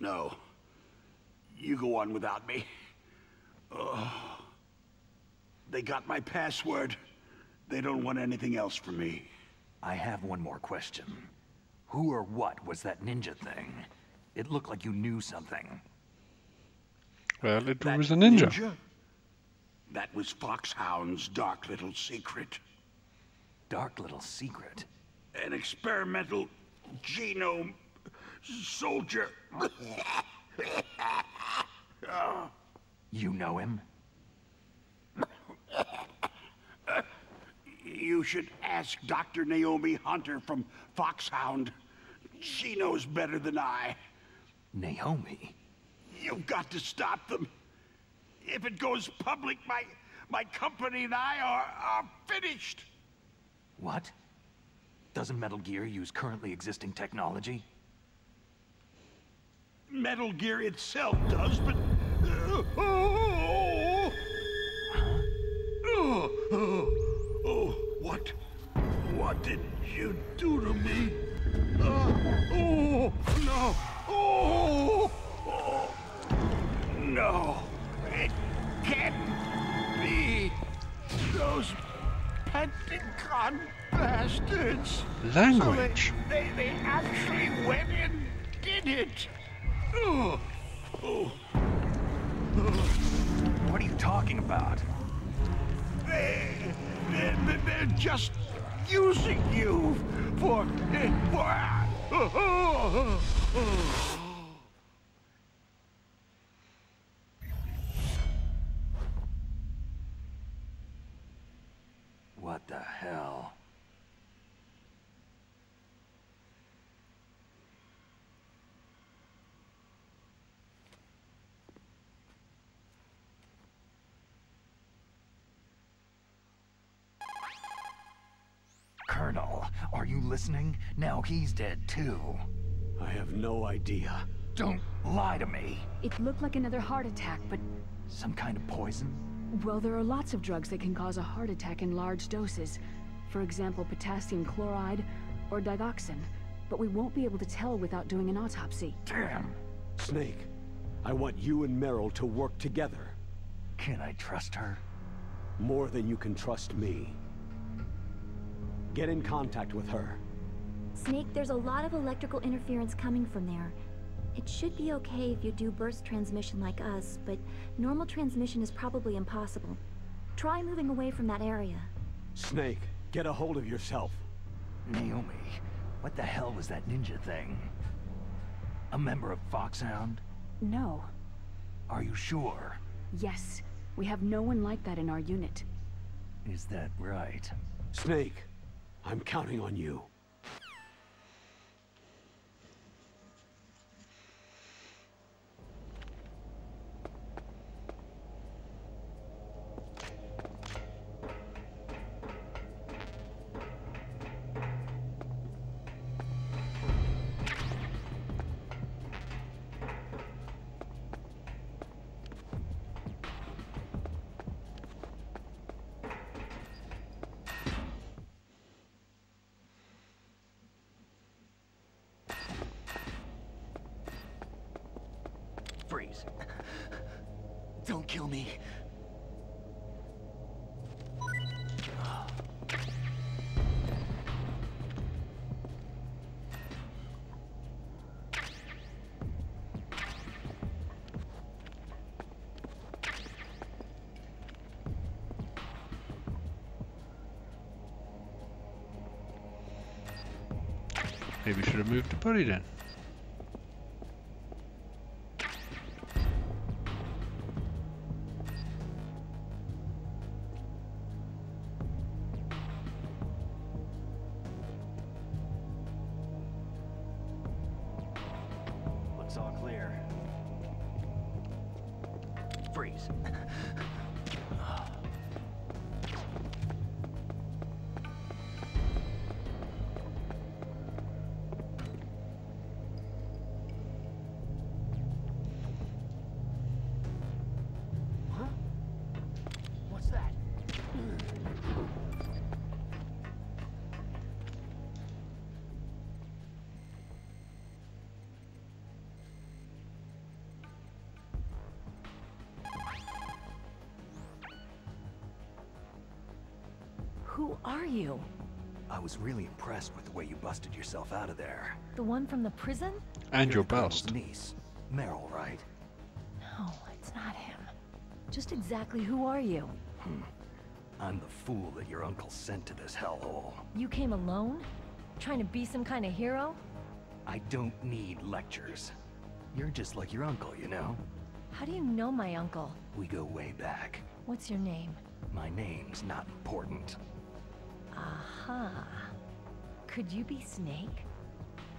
S11: No. You go on without me. Oh. They got my password. They don't want anything else from me.
S3: I have one more question. Who or what was that ninja thing? It looked like you knew something.
S1: Well, it
S11: That
S1: was a ninja.
S11: ninja? That was Foxhound's dark little secret.
S3: Dark little secret?
S11: An experimental genome soldier.
S3: You know him?
S11: you should ask Dr. Naomi Hunter from Foxhound. She knows better than I.
S3: Naomi?
S11: You've got to stop them. If it goes public, my my company and I are, are finished.
S3: What? Doesn't Metal Gear use currently existing technology?
S11: Metal Gear itself does, but... uh, oh, oh, oh, oh, what? What did you do to me? Uh, oh, no. Oh, no. It can't be. Those Pentagon bastards.
S1: Language.
S11: So they, they, they actually went and did it. Oh, oh,
S3: What are you talking about?
S11: they, they, they- they're just using you for, for, oh, oh, oh.
S3: What the hell? Colonel, are you listening? Now he's dead too.
S4: I have no idea.
S3: Don't lie to me.
S5: It looked like another heart attack, but...
S3: Some kind of poison?
S5: Well, there are lots of drugs that can cause a heart attack in large doses. For example, potassium chloride or digoxin. But we won't be able to tell without doing an autopsy.
S3: Damn.
S4: Snake, I want you and Meryl to work together.
S3: Can I trust her?
S4: More than you can trust me. Get in contact with her.
S6: Snake, there's a lot of electrical interference coming from there. It should be okay if you do burst transmission like us, but normal transmission is probably impossible. Try moving away from that area.
S4: Snake, get a hold of yourself.
S3: Naomi, what the hell was that ninja thing? A member of Foxhound?
S5: No.
S3: Are you sure?
S5: Yes. We have no one like that in our unit.
S3: Is that right?
S4: Snake, I'm counting on you.
S1: Maybe should have moved to Buddy then.
S3: Looks was really impressed with the way you busted yourself out of there.
S10: The one from the prison?
S1: And your
S3: the Colonel's
S1: bust.
S3: niece, Meryl, right?
S10: No, it's not him. Just exactly who are you?
S3: Hmm. I'm the fool that your uncle sent to this hellhole.
S10: You came alone? Trying to be some kind of hero?
S3: I don't need lectures. You're just like your uncle, you know?
S10: How do you know my uncle?
S3: We go way back.
S10: What's your name?
S3: My name's not important.
S10: Aha. Could you be Snake?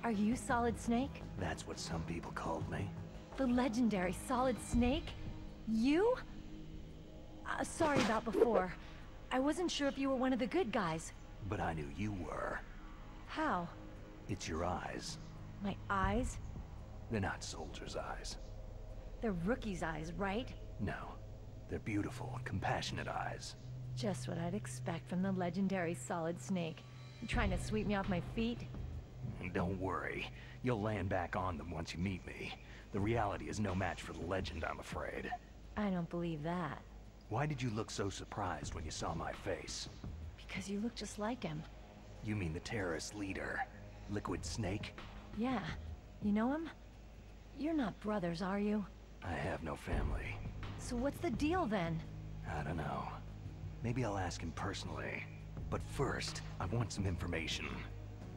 S10: Are you Solid Snake?
S3: That's what some people called me.
S10: The legendary Solid Snake? You? Uh, sorry about before. I wasn't sure if you were one of the good guys.
S3: But I knew you were.
S10: How?
S3: It's your eyes.
S10: My eyes?
S3: They're not soldiers' eyes.
S10: They're rookie's eyes, right?
S3: No. They're beautiful, compassionate eyes.
S10: Just what I'd expect from the legendary Solid Snake. You trying to sweep me off my feet?
S3: Don't worry. You'll land back on them once you meet me. The reality is no match for the legend, I'm afraid.
S10: I don't believe that.
S3: Why did you look so surprised when you saw my face?
S10: Because you look just like him.
S3: You mean the terrorist leader, Liquid Snake?
S10: Yeah. You know him? You're not brothers, are you?
S3: I have no family.
S10: So what's the deal then?
S3: I don't know. Maybe I'll ask him personally. But first, I want some information.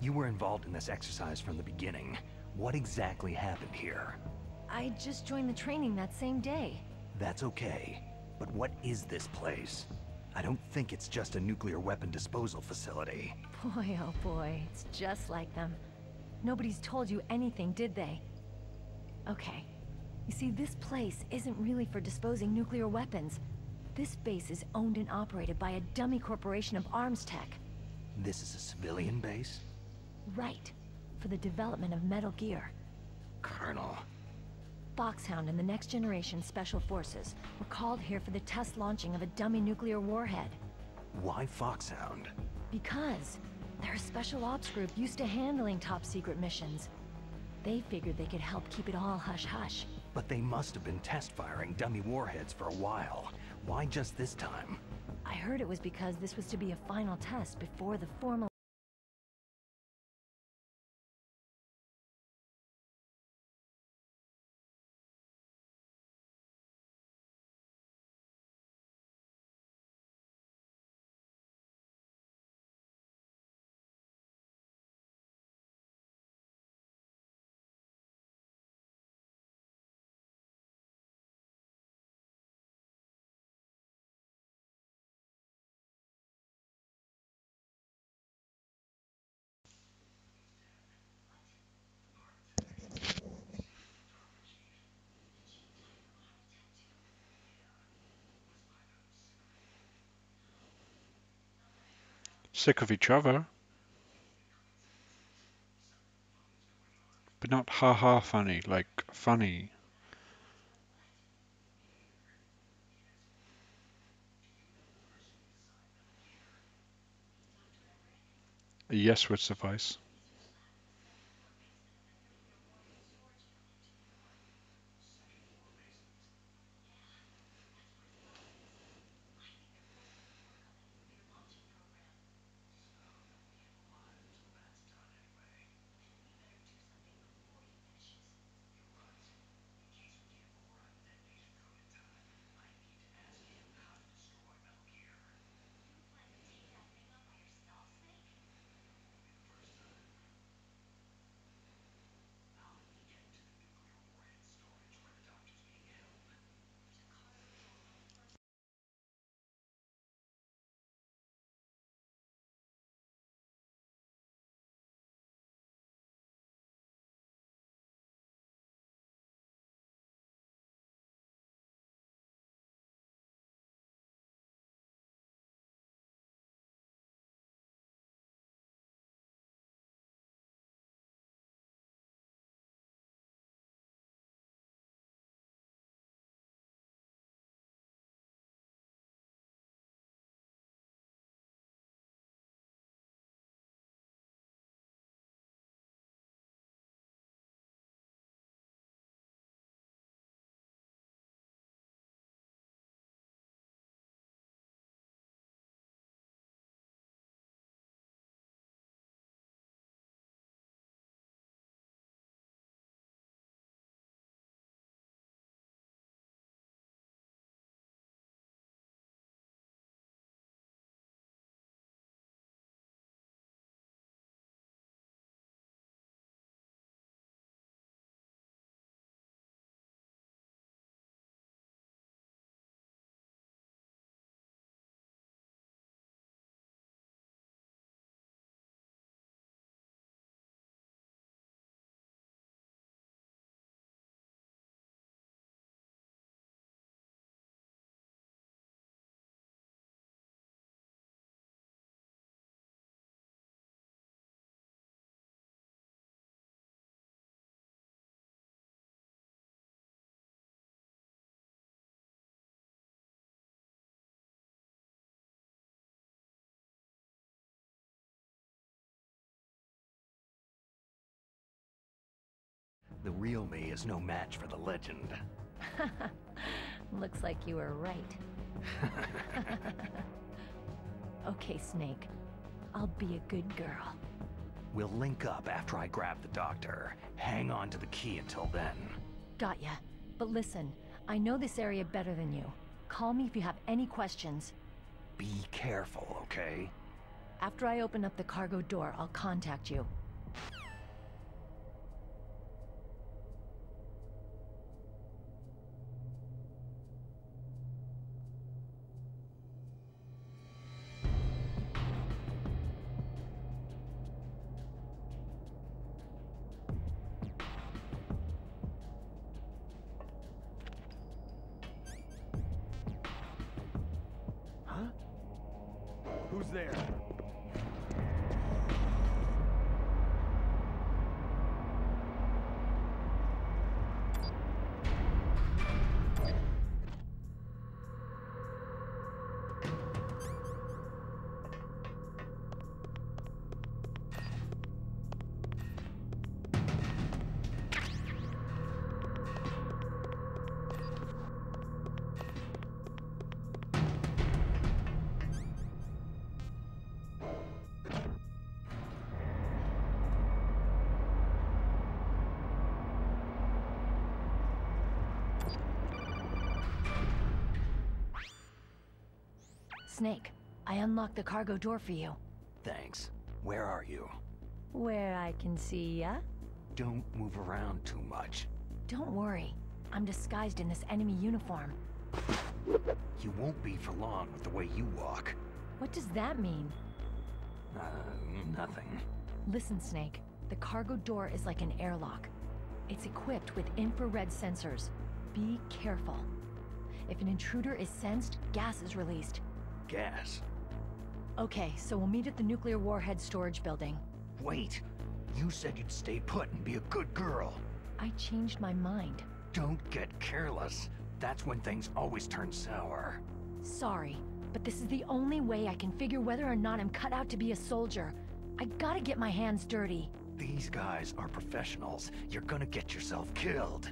S3: You were involved in this exercise from the beginning. What exactly happened here?
S10: I just joined the training that same day.
S3: That's okay. But what is this place? I don't think it's just a nuclear weapon disposal facility.
S10: Boy, oh boy, it's just like them. Nobody's told you anything, did they? Okay. You see, this place isn't really for disposing nuclear weapons. This base is owned and operated by a dummy corporation of ArmsTech.
S3: This is a civilian base?
S10: Right. For the development of Metal Gear.
S3: Colonel.
S10: Foxhound and the Next Generation Special Forces were called here for the test launching of a dummy nuclear warhead.
S3: Why Foxhound?
S10: Because they're a special ops group used to handling top secret missions. They figured they could help keep it all hush-hush.
S3: But they must have been test firing dummy warheads for a while. Why just this time?
S10: I heard it was because this was to be a final test before the formal
S1: sick of each other. But not haha funny, like funny. A yes would suffice.
S3: The real me is no match for the legend.
S10: Looks like you were right. okay, Snake. I'll be a good girl.
S3: We'll link up after I grab the doctor. Hang on to the key until then.
S10: Got ya. But listen, I know this area better than you. Call me if you have any questions.
S3: Be careful, okay?
S10: After I open up the cargo door, I'll contact you. I unlocked the cargo door for you.
S3: Thanks. Where are you?
S10: Where I can see ya?
S3: Don't move around too much.
S10: Don't worry. I'm disguised in this enemy uniform.
S3: You won't be for long with the way you walk.
S10: What does that mean?
S3: Uh, nothing.
S10: Listen, Snake. The cargo door is like an airlock. It's equipped with infrared sensors. Be careful. If an intruder is sensed, gas is released.
S3: Gas?
S10: Okay, so we'll meet at the nuclear warhead storage building.
S3: Wait! You said you'd stay put and be a good girl.
S10: I changed my mind.
S3: Don't get careless. That's when things always turn sour.
S10: Sorry, but this is the only way I can figure whether or not I'm cut out to be a soldier. I gotta get my hands dirty.
S3: These guys are professionals. You're gonna get yourself killed.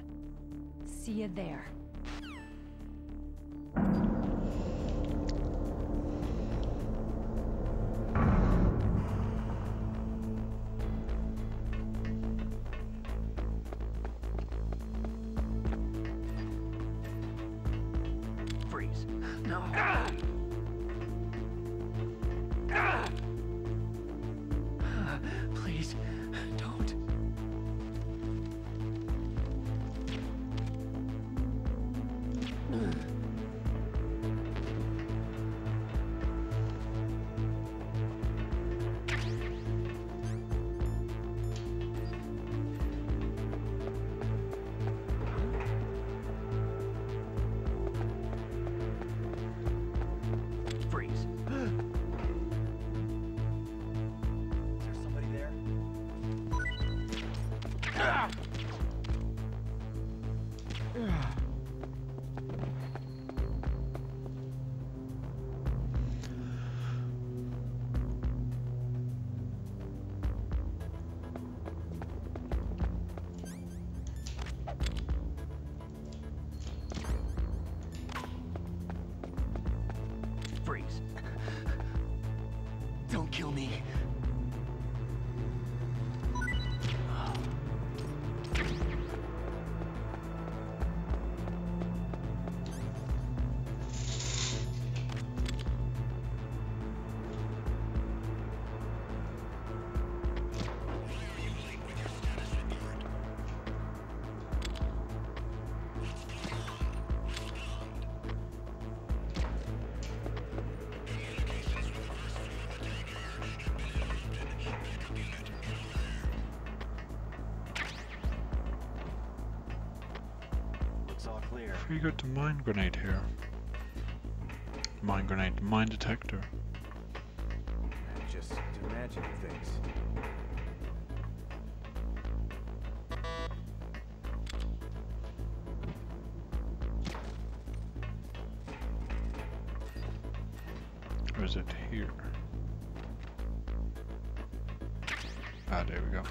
S10: See you there.
S1: We got the mine grenade here. Mine grenade, mine detector.
S7: Just imagining things.
S1: Or is it here? Ah, there we go.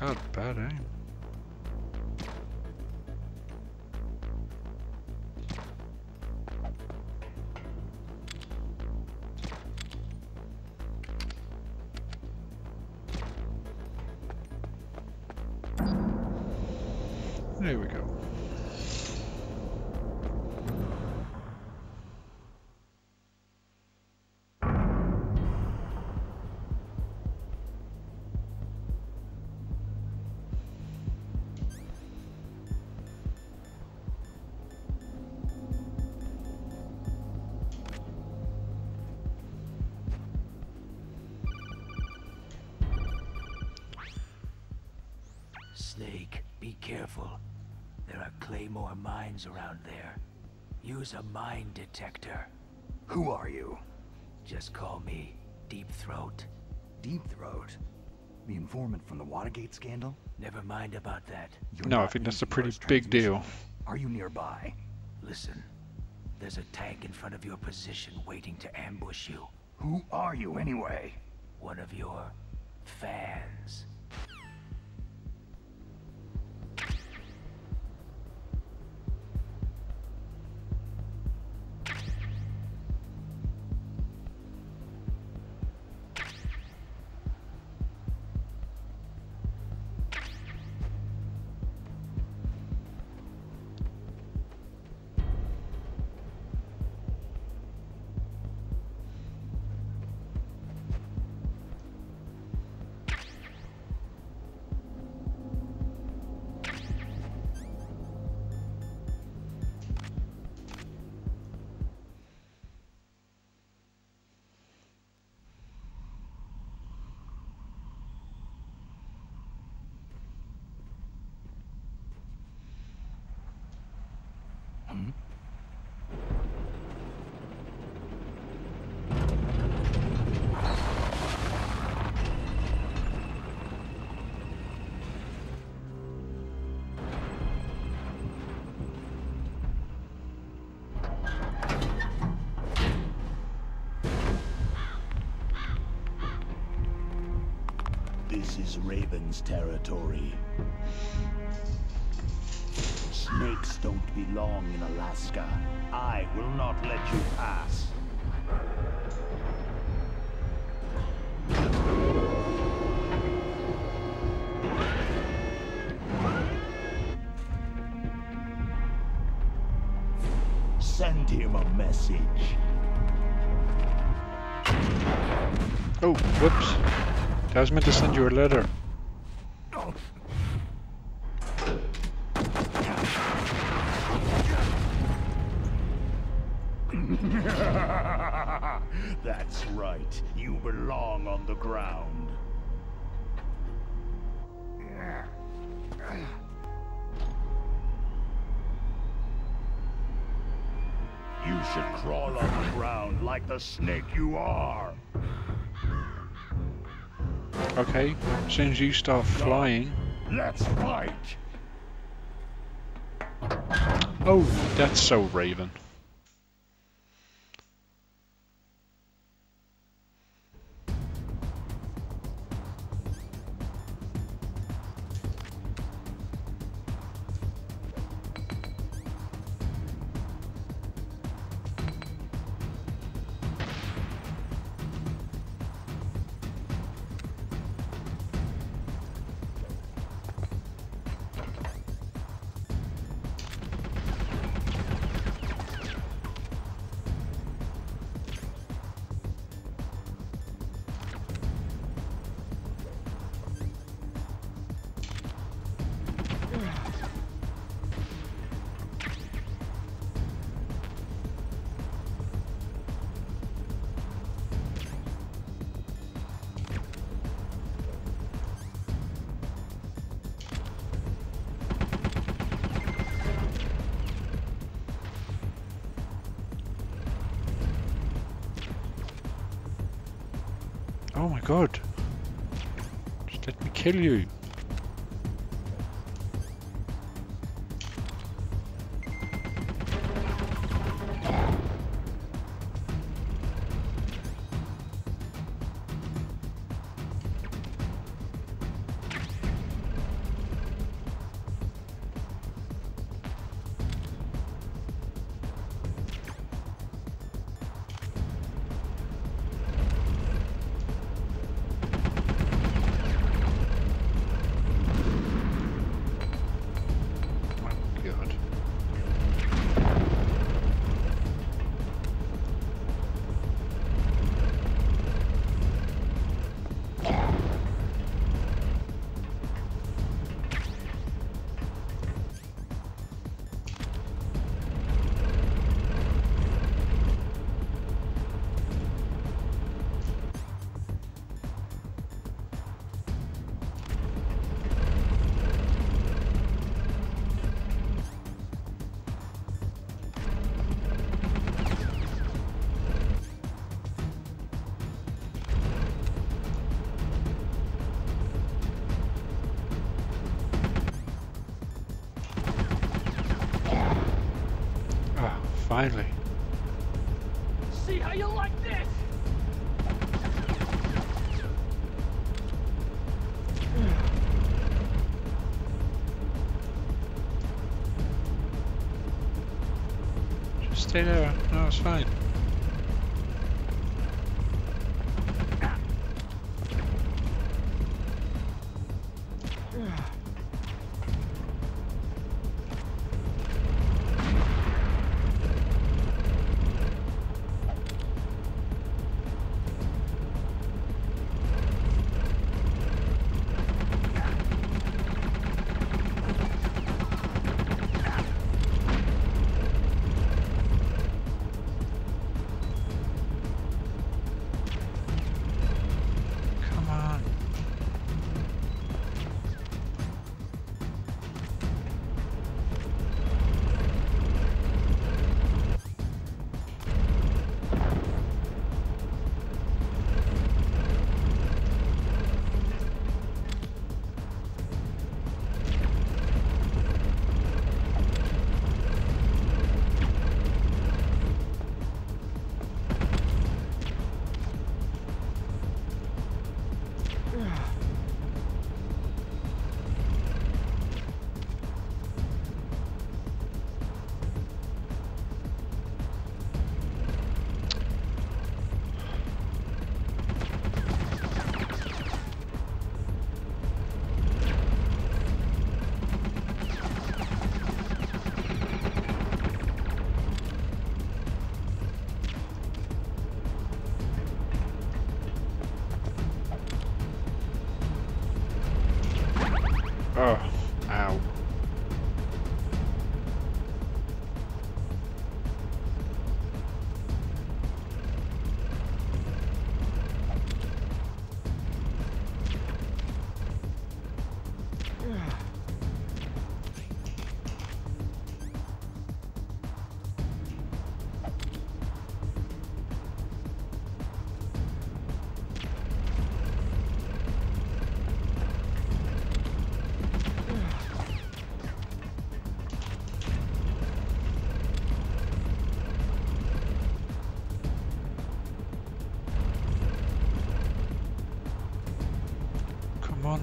S1: God, bad aim.
S12: Snake, be careful. There are Claymore mines around there. Use a mine detector.
S3: Who are you?
S12: Just call me Deep Throat.
S3: Deep Throat? The informant from the Watergate scandal?
S12: Never mind about that.
S3: You're
S1: No, I think that's a pretty big deal.
S3: Are you nearby?
S12: Listen, there's a tank in front of your position waiting to ambush you.
S3: Who are you anyway?
S12: One of your fans.
S13: Raven's territory. Snakes don't belong in Alaska. I will not let you pass. Send him a message.
S1: Oh, whoops. I was meant to send you a letter.
S13: That's right. You belong on the ground. You should crawl on the ground like the snake you are.
S1: Okay, as soon as you start flying.
S13: Let's fight.
S1: Oh, that's so Raven. Oh my god. Just let me kill you.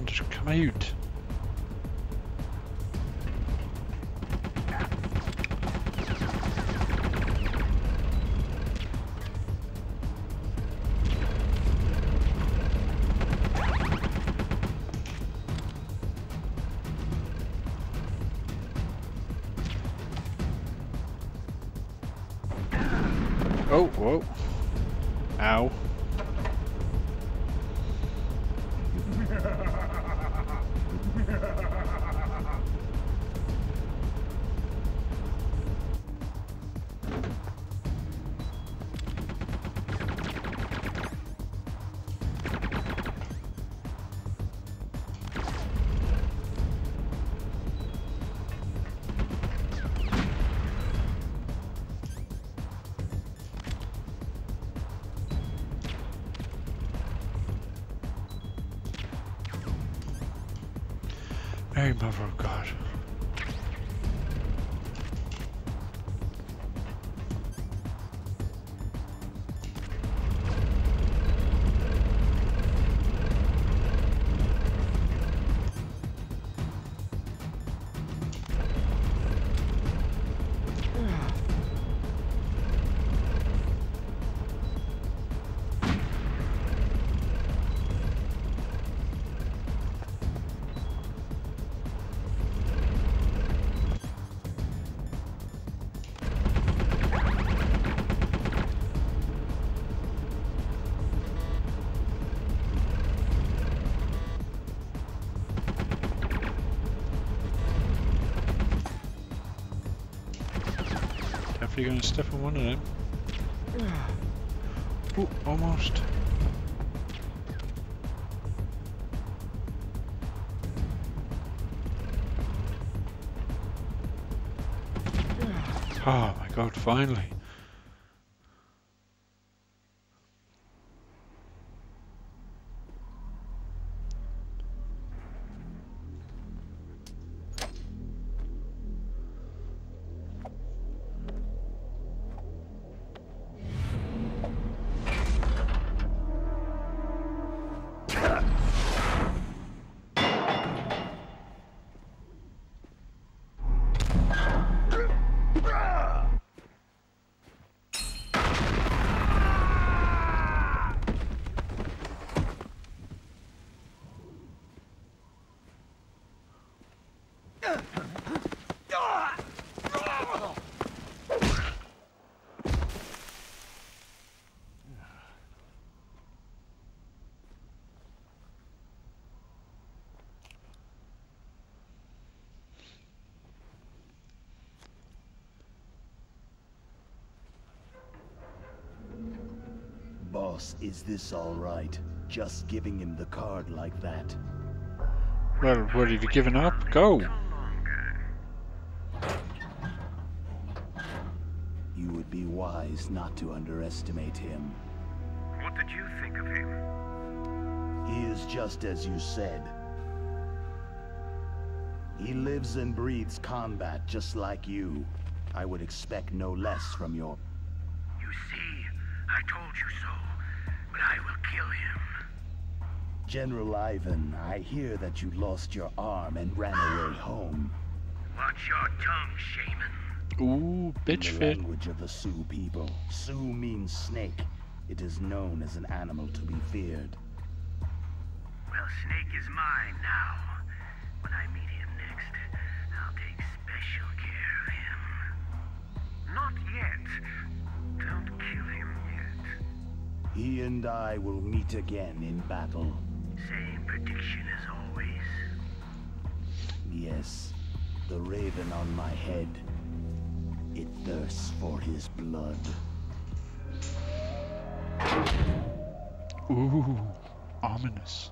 S1: Just come out. Definitely gonna step on one of them. Ooh, almost. Oh my god, finally.
S14: Is this all right? Just giving him the card like that?
S1: Well, what have you given up? Go!
S14: You would be wise not to underestimate him.
S12: What did you think of him?
S14: He is just as you said. He lives and breathes combat just like you. I would expect no less from your...
S12: You see, I told you so, but I will kill him.
S14: General Ivan, I hear that you lost your arm and ran away home.
S12: Watch your tongue, shaman.
S1: Ooh, bitch
S14: In the
S1: fit.
S14: language of the Sioux people, Sioux means snake. It is known as an animal to be feared.
S12: Well, Snake is mine now. When I meet him next, I'll take special care of him. Not yet.
S14: He and I will meet again in battle.
S12: Same prediction as always.
S14: Yes, the raven on my head. It thirsts for his blood.
S1: Ooh, ominous.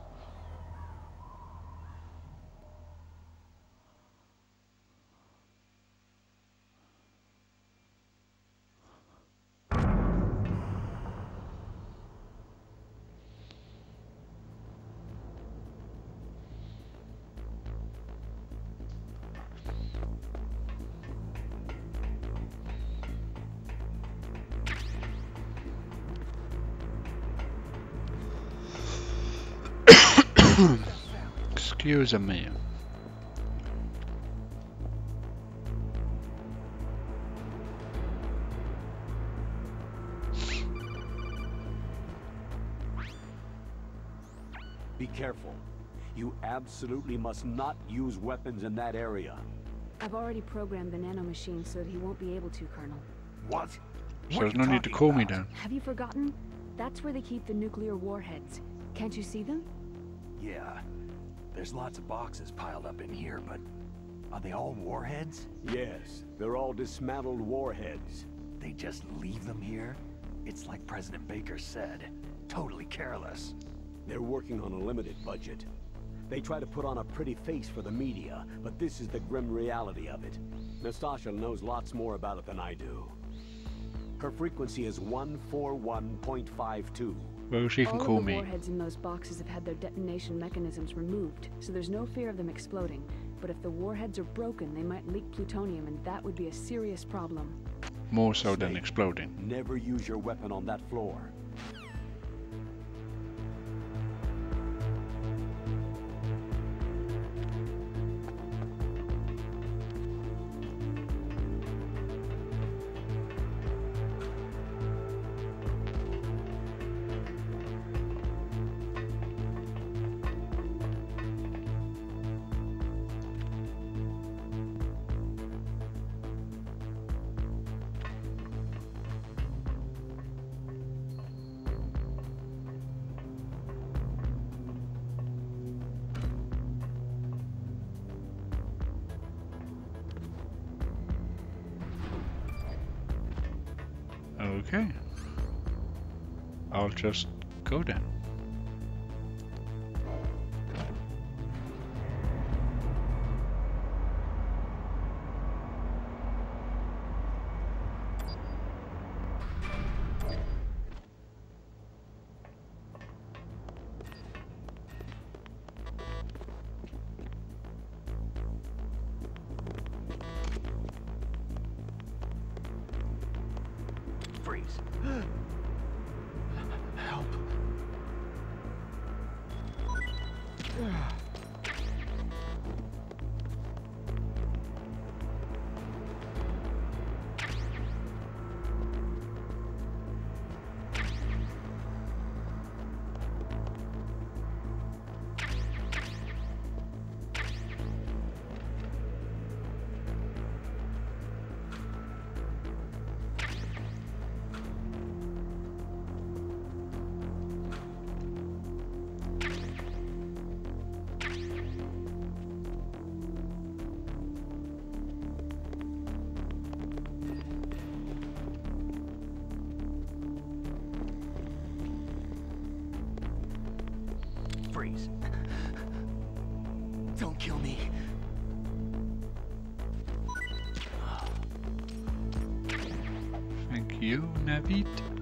S1: Excuse me.
S4: Be careful. You absolutely must not use weapons in that area.
S5: I've already programmed the nanomachine so that he won't be able to, Colonel.
S4: What?
S1: So there's no need to cool me down.
S5: Have you forgotten? That's where they keep the nuclear warheads. Can't you see them?
S3: Yeah. There's lots of boxes piled up in here, but are they all warheads?
S4: Yes, they're all dismantled warheads.
S3: They just leave them here? It's like President Baker said. Totally careless.
S4: They're working on a limited budget. They try to put on a pretty face for the media, but this is the grim reality of it. Nastasha knows lots more about it than I do. Her frequency is 141.52.
S1: Well, she can
S5: All
S1: call
S5: the
S1: me.
S5: warheads in those boxes have had their detonation mechanisms removed, so there's no fear of them exploding. But if the warheads are broken, they might leak plutonium, and that would be a serious problem.
S1: More so than exploding.
S4: Never use your weapon on that floor.
S1: Just go then. Navid.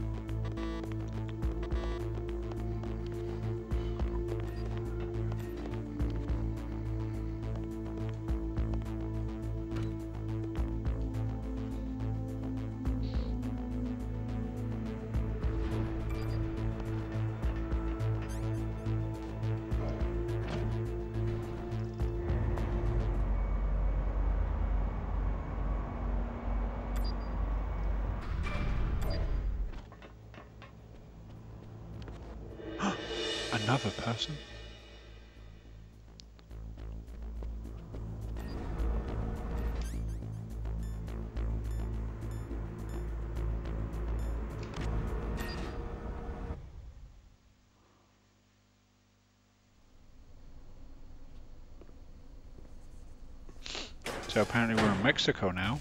S1: Another person? So apparently we're in Mexico now.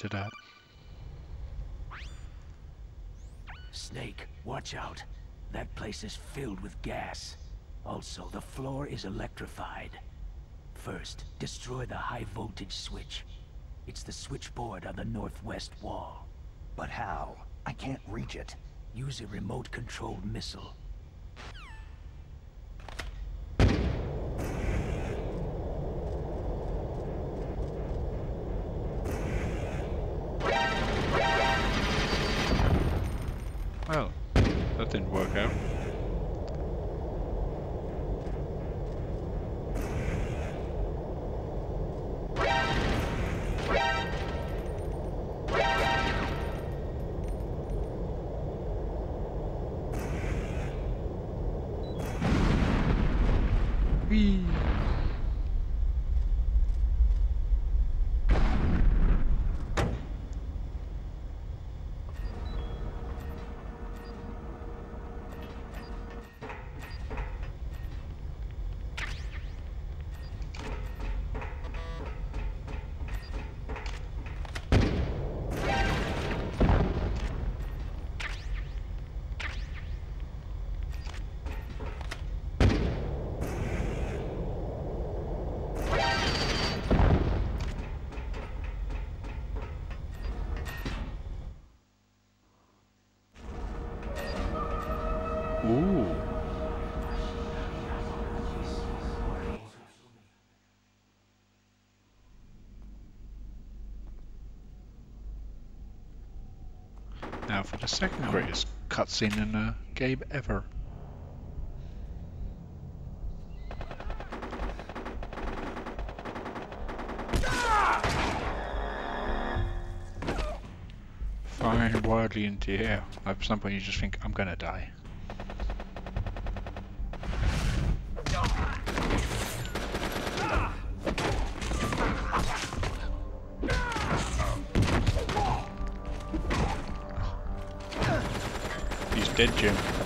S1: Can you to that?
S12: Snake, watch out. That place is filled with gas. Also, the floor is electrified. First, destroy the high voltage switch. It's the switchboard on the northwest wall.
S3: But how? I can't reach it.
S12: Use a remote-controlled missile.
S1: Now for the second greatest cutscene in a game ever. Firing wildly into the air. At some point you just think, I'm gonna die. He's dead,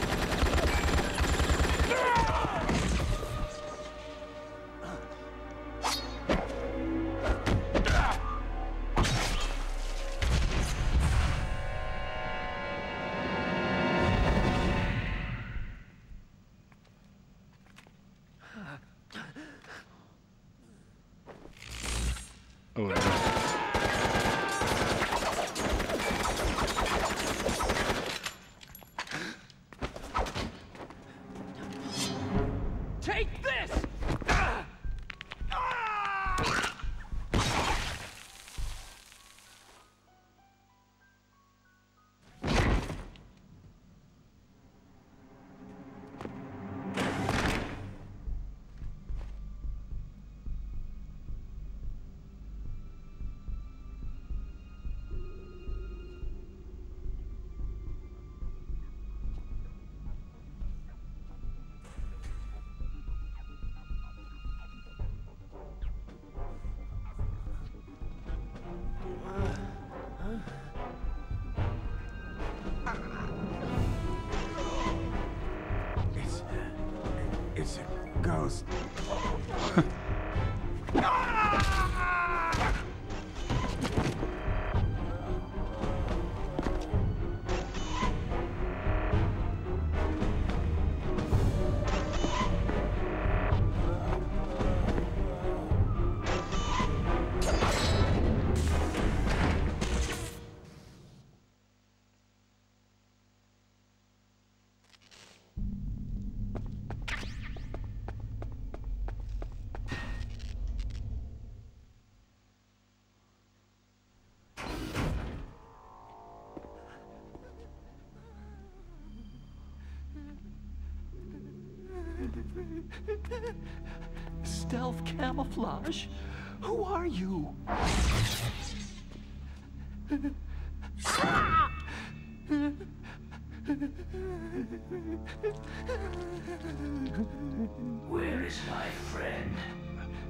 S8: camouflage? Who are you?
S12: Where is my friend?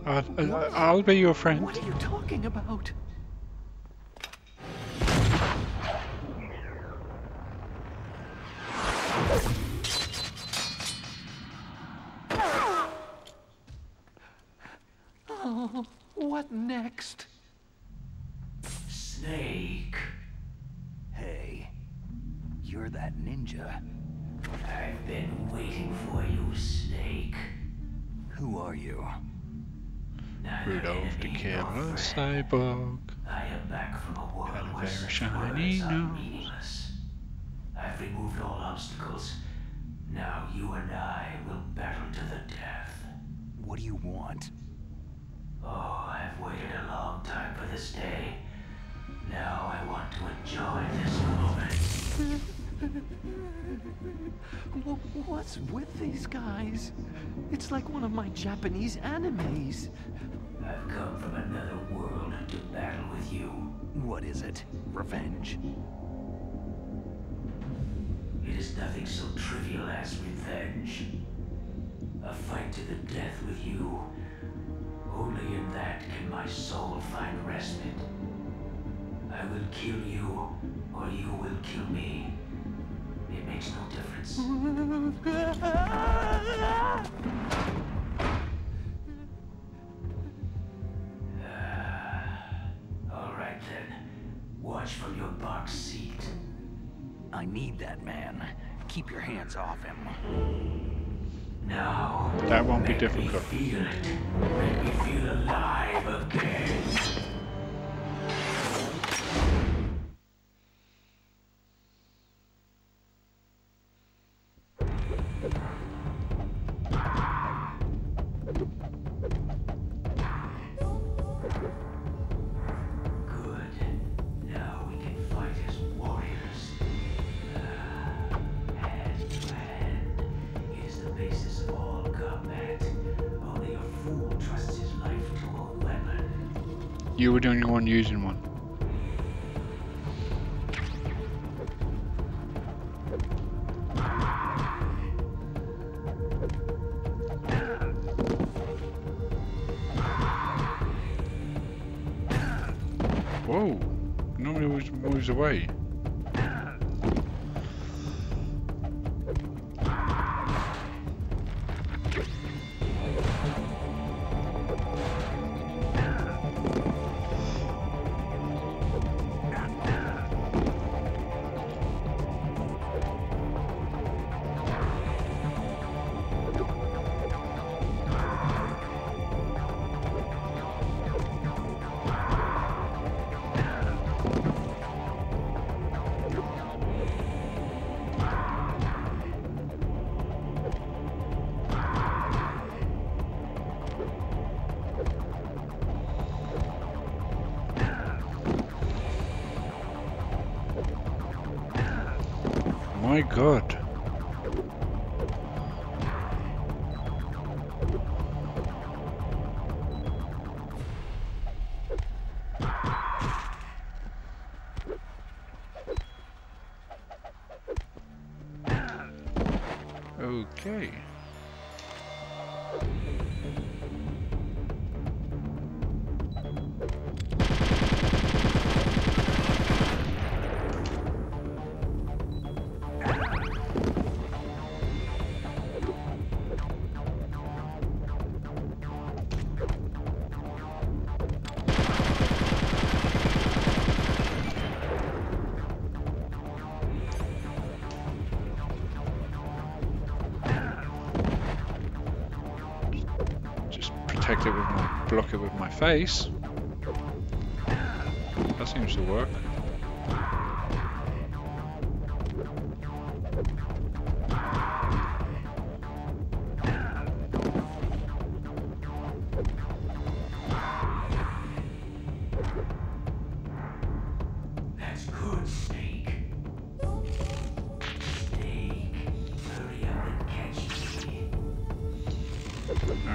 S1: Uh, uh, I'll be your friend.
S12: Removed all obstacles. Now you and I will battle to the death.
S3: What do you want?
S12: Oh, I've waited a long time for this day. Now I want to enjoy this moment.
S8: What's with these guys? It's like one of my Japanese animes.
S12: I've come from another world to battle with you.
S3: What is it? Revenge?
S12: Is nothing so trivial as revenge. A fight to the death with you. Only in that can my soul find respite. I will kill you, or you will kill me. It makes no difference.
S3: Keep your hands off him.
S12: Now.
S1: That won't be
S12: let me
S1: difficult.
S12: Feel it. Make me feel alive again.
S1: You were the only one using My face. That seems to work.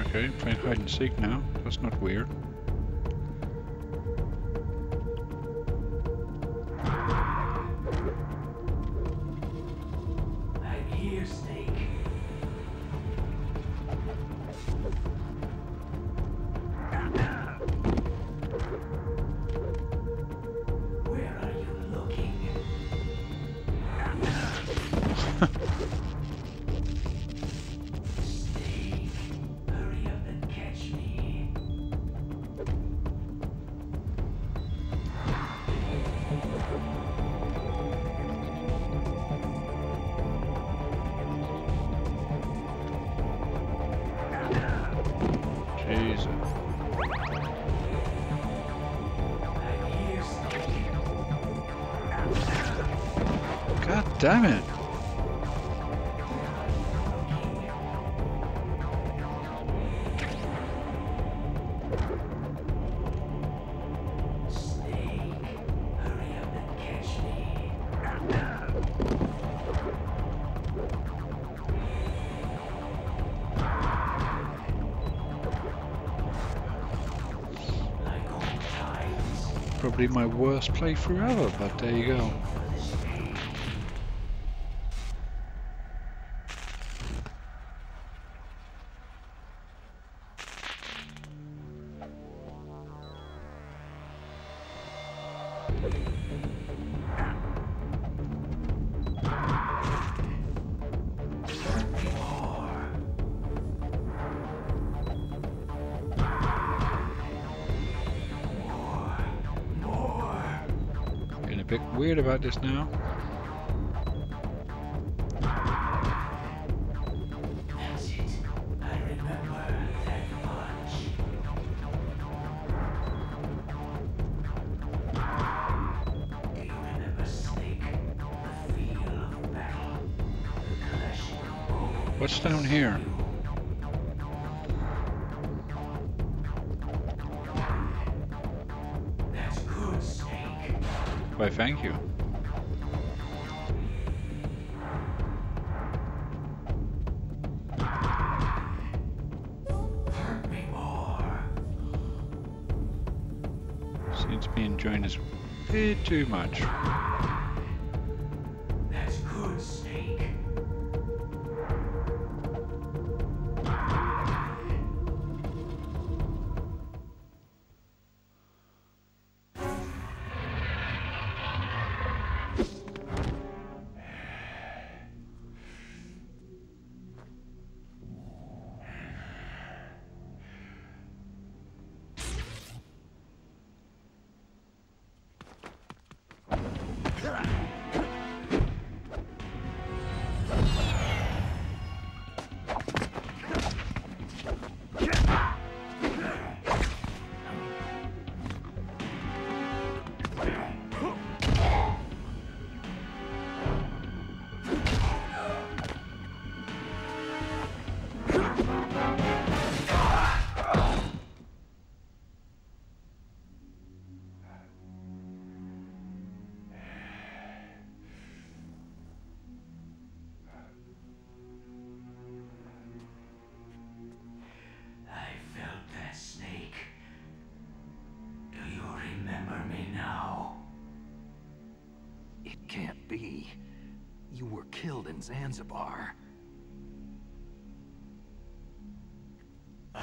S12: Okay, playing hide and seek now. That's not weird. my worst playthrough ever, but there you go. about this now. What's down here? Why, thank you. too much.
S3: Zanzibar.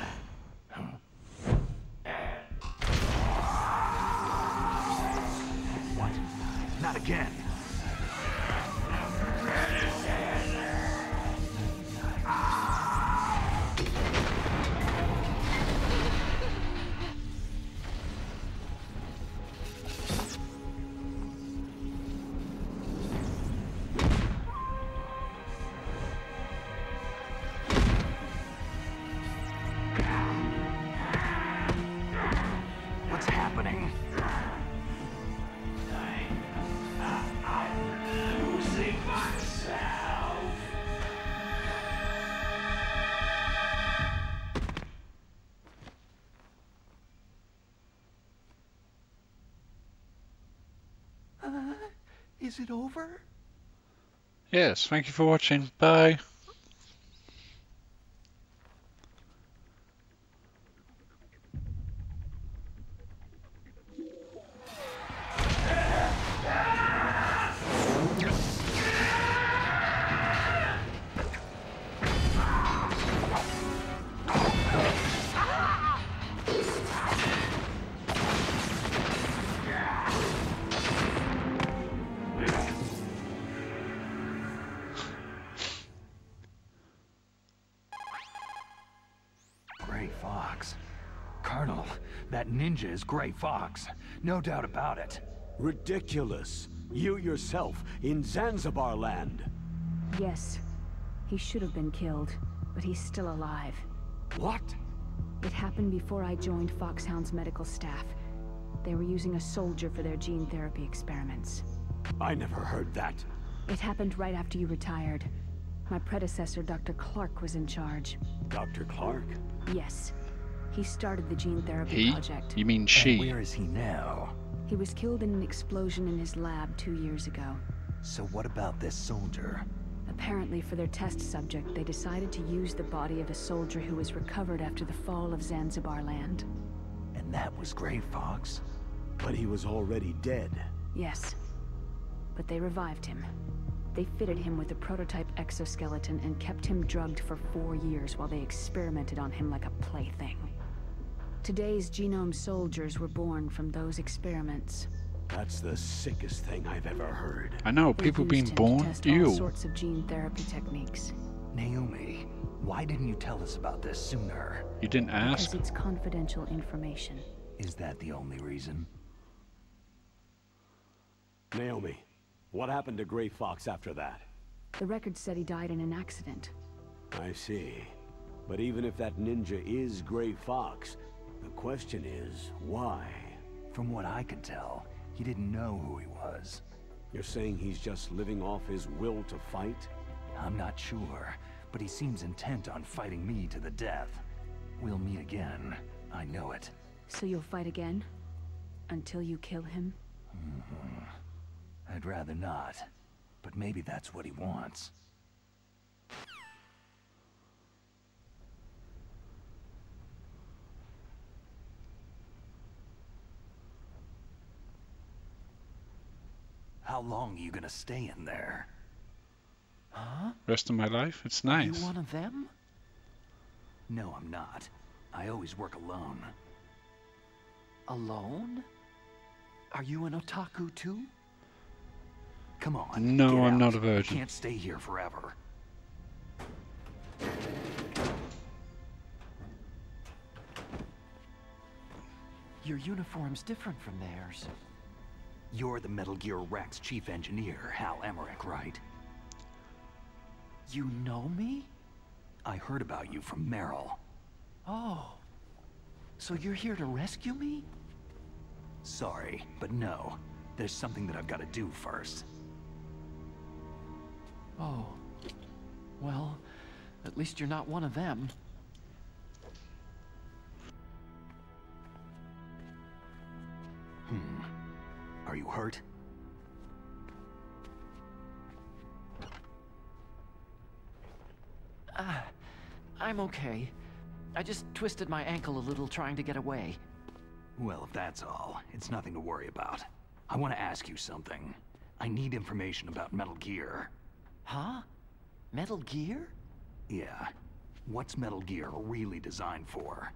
S3: What? Not again.
S8: Is it over?
S12: Yes, thank you for watching. Bye.
S3: Is Gray Fox. No doubt about it.
S4: Ridiculous. You yourself, in Zanzibar land.
S5: Yes. He should have been killed, but he's still alive.
S4: What?
S5: It happened before I joined Foxhound's medical staff. They were using a soldier for their gene therapy experiments.
S4: I never heard that.
S5: It happened right after you retired. My predecessor, Dr. Clark, was in charge.
S4: Dr. Clark?
S5: Yes. He started the gene therapy
S1: He?
S5: project.
S1: You mean she?
S3: And where is he now?
S5: He was killed in an explosion in his lab two years ago.
S3: So what about this soldier?
S5: Apparently, for their test subject, they decided to use the body of a soldier who was recovered after the fall of Zanzibar land.
S3: And that was Gray Fox?
S4: But he was already dead.
S5: Yes. But they revived him. They fitted him with a prototype exoskeleton and kept him drugged for four years while they experimented on him like a plaything. Today's genome soldiers were born from those experiments.
S4: That's the sickest thing I've ever heard.
S1: I know,
S5: They've
S1: people
S5: used
S1: being
S5: him
S1: born.
S5: To test all
S1: Ew.
S5: sorts of gene therapy techniques.
S3: Naomi, why didn't you tell us about this sooner?
S1: You didn't ask?
S5: Because it's confidential information.
S3: Is that the only reason?
S4: Naomi, what happened to Gray Fox after that?
S5: The record said he died in an accident.
S4: I see. But even if that ninja is Gray Fox, the question is, why?
S3: From what I can tell, he didn't know who he was.
S4: You're saying he's just living off his will to fight?
S3: I'm not sure, but he seems intent on fighting me to the death. We'll meet again. I know it.
S5: So you'll fight again? Until you kill him?
S3: Mhm. I'd rather not. But maybe that's what he wants. How long are you gonna stay in there?
S8: Huh?
S1: Rest of my life? It's
S8: Are
S1: nice.
S8: you one of them?
S3: No, I'm not. I always work alone.
S8: Alone? Are you an otaku too?
S3: Come on.
S1: No, I'm
S3: out.
S1: not a virgin.
S3: I can't stay here forever.
S8: Your uniform's different from theirs.
S3: You're the Metal Gear Rex chief engineer, Hal Emmerich, right?
S8: You know me?
S3: I heard about you from Meryl.
S8: Oh. So you're here to rescue me?
S3: Sorry, but no. There's something that I've got to do first.
S8: Oh. Well, at least you're not one of them.
S3: Are you hurt?
S8: Ah, I'm okay. I just twisted my ankle a little trying to get away.
S3: Well, if that's all, it's nothing to worry about. I want to ask you something. I need information about Metal Gear.
S8: Huh? Metal Gear?
S3: Yeah. What's Metal Gear really designed for?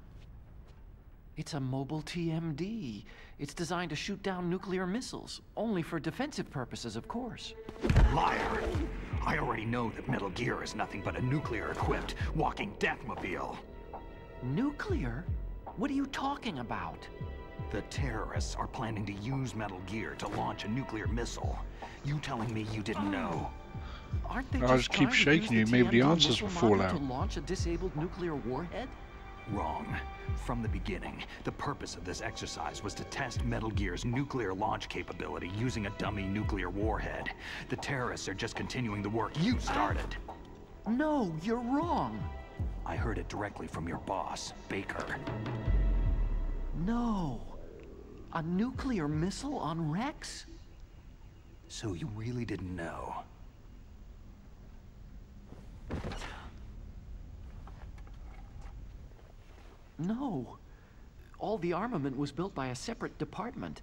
S8: It's a mobile TMD. It's designed to shoot down nuclear missiles. Only for defensive purposes, of course.
S3: Liar! I already know that Metal Gear is nothing but a nuclear-equipped walking deathmobile.
S8: Nuclear? What are you talking about?
S3: The terrorists are planning to use Metal Gear to launch a nuclear missile. You telling me you didn't know?
S8: Aren't they
S1: I'll
S8: just
S1: just keep
S8: trying to
S1: shaking
S8: use
S1: you, maybe the answers
S8: missile
S1: will fall out.
S8: To launch a disabled nuclear warhead?
S3: Wrong. From the beginning, the purpose of this exercise was to test Metal Gear's nuclear launch capability using a dummy nuclear warhead. The terrorists are just continuing the work you started.
S8: No, you're wrong.
S3: I heard it directly from your boss, Baker.
S8: No. A nuclear missile on Rex?
S3: So you really didn't know?
S8: No. All the armament was built by a separate department.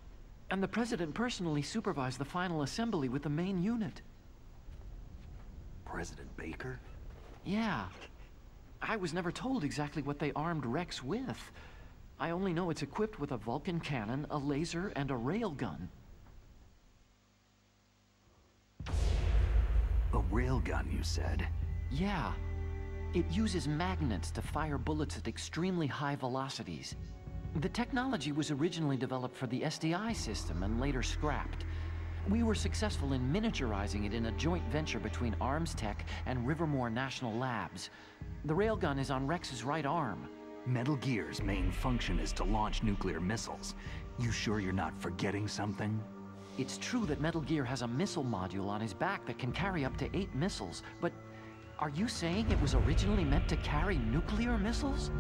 S8: And the President personally supervised the final assembly with the main unit.
S3: President Baker?
S8: Yeah. I was never told exactly what they armed Rex with. I only know it's equipped with a Vulcan cannon, a laser, and a railgun.
S3: A railgun, you said?
S8: Yeah. It uses magnets to fire bullets at extremely high velocities. The technology was originally developed for the SDI system and later scrapped. We were successful in miniaturizing it in a joint venture between ArmsTech and Rivermore National Labs. The railgun is on Rex's right arm.
S3: Metal Gear's main function is to launch nuclear missiles. You sure you're not forgetting something?
S8: It's true that Metal Gear has a missile module on his back that can carry up to eight missiles, but are you saying it was originally meant to carry nuclear missiles?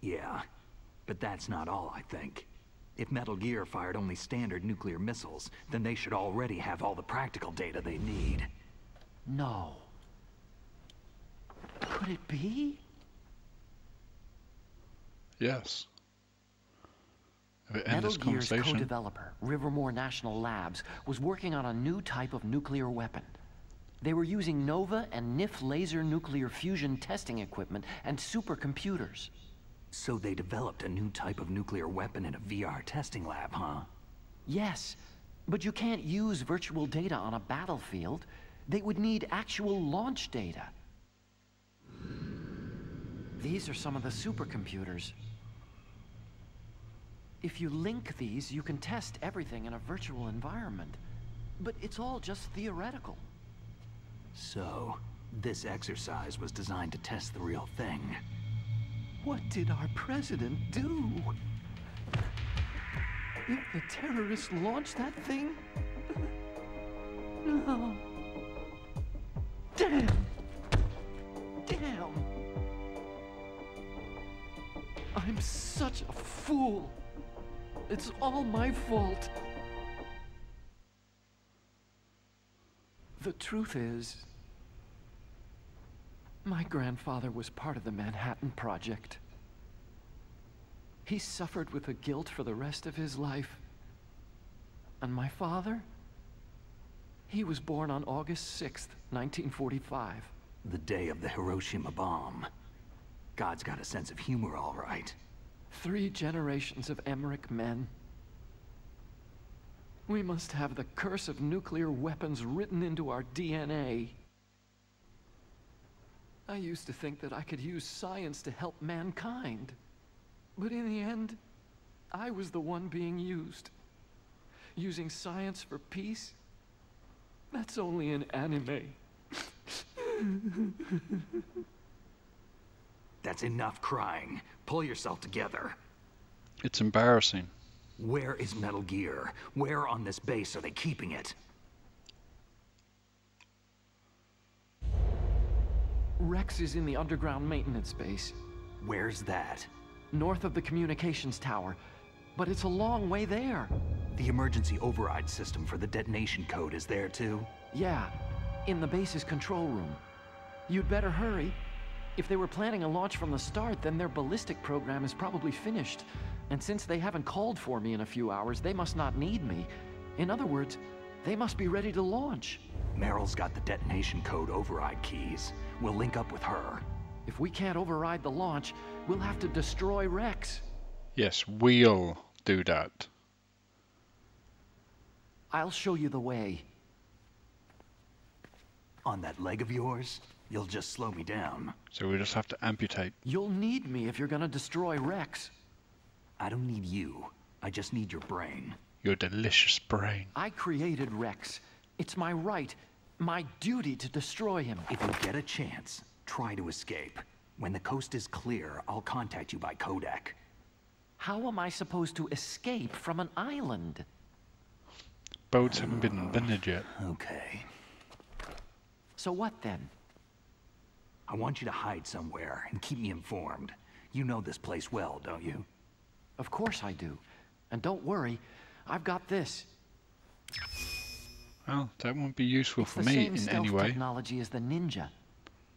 S3: Yeah, but that's not all, I think. If Metal Gear fired only standard nuclear missiles, then they should already have all the practical data they need.
S8: No. Could it be?
S1: Yes. If it end
S8: Metal Gear's co-developer, Rivermore National Labs, was working on a new type of nuclear weapon. They were using NOVA and NIF laser nuclear fusion testing equipment and supercomputers.
S3: So they developed a new type of nuclear weapon in a VR testing lab, huh?
S8: Yes, but you can't use virtual data on a battlefield. They would need actual launch data. These are some of the supercomputers. If you link these, you can test everything in a virtual environment. But it's all just theoretical.
S3: So, this exercise was designed to test the real thing.
S8: What did our president do? If the terrorists launched that thing? No. Damn! Damn! I'm such a fool. It's all my fault. The truth is, my grandfather was part of the Manhattan Project. He suffered with the guilt for the rest of his life. And my father? He was born on August 6th, 1945.
S3: The day of the Hiroshima bomb. God's got a sense of humor, all right.
S8: Three generations of Emmerich men. We must have the curse of nuclear weapons written into our DNA. I used to think that I could use science to help mankind. But in the end, I was the one being used. Using science for peace? That's only in anime.
S3: That's enough crying. Pull yourself together.
S1: It's embarrassing.
S3: Where is Metal Gear? Where on this base are they keeping it?
S8: Rex is in the underground maintenance base.
S3: Where's that?
S8: North of the communications tower. But it's a long way there.
S3: The emergency override system for the detonation code is there too?
S8: Yeah, in the base's control room. You'd better hurry. If they were planning a launch from the start, then their ballistic program is probably finished. And since they haven't called for me in a few hours, they must not need me. In other words, they must be ready to launch.
S3: Meryl's got the detonation code override keys. We'll link up with her.
S8: If we can't override the launch, we'll have to destroy Rex.
S1: Yes, we'll do that.
S8: I'll show you the way.
S3: On that leg of yours, you'll just slow me down.
S1: So we just have to amputate.
S8: You'll need me if you're gonna destroy Rex.
S3: I don't need you. I just need your brain.
S1: Your delicious brain.
S8: I created Rex. It's my right, my duty to destroy him.
S3: If you get a chance, try to escape. When the coast is clear, I'll contact you by Codec.
S8: How am I supposed to escape from an island?
S1: Boats haven't been invented yet.
S3: Okay.
S8: So what then?
S3: I want you to hide somewhere and keep me informed. You know this place well, don't you?
S8: Of course I do. And don't worry, I've got this.
S1: Well, that won't be useful
S8: It's
S1: for me in any way.
S8: technology as the Ninja.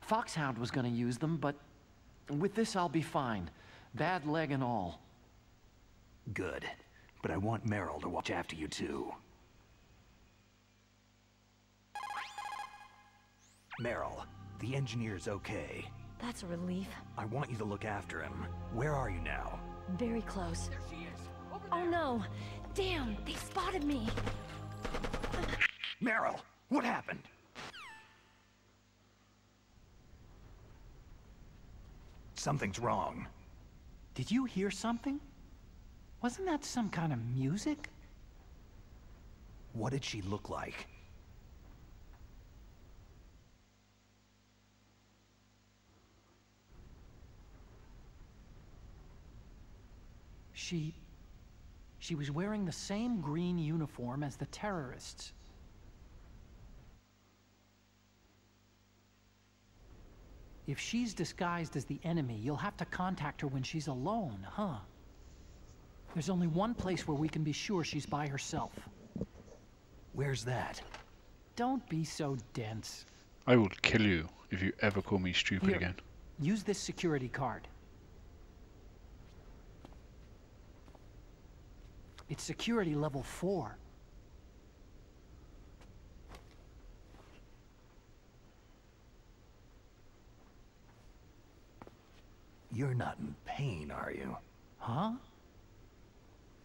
S8: Foxhound was gonna use them, but with this I'll be fine. Bad leg and all.
S3: Good. But I want Meryl to watch after you too. Meryl, the engineer's okay.
S10: That's a relief.
S3: I want you to look after him. Where are you now?
S10: Very close. Oh no! Damn, they spotted me!
S3: Meryl, what happened? Something's wrong.
S14: Did you hear something? Wasn't that some kind of music?
S3: What did she look like?
S14: She... She was wearing the same green uniform as the terrorists. If she's disguised as the enemy, you'll have to contact her when she's alone, huh? There's only one place where we can be sure she's by herself.
S3: Where's that?
S14: Don't be so dense.
S1: I will kill you if you ever call me stupid
S14: Here,
S1: again.
S14: Use this security card. It's security level 4.
S3: You're not in pain, are you?
S14: Huh?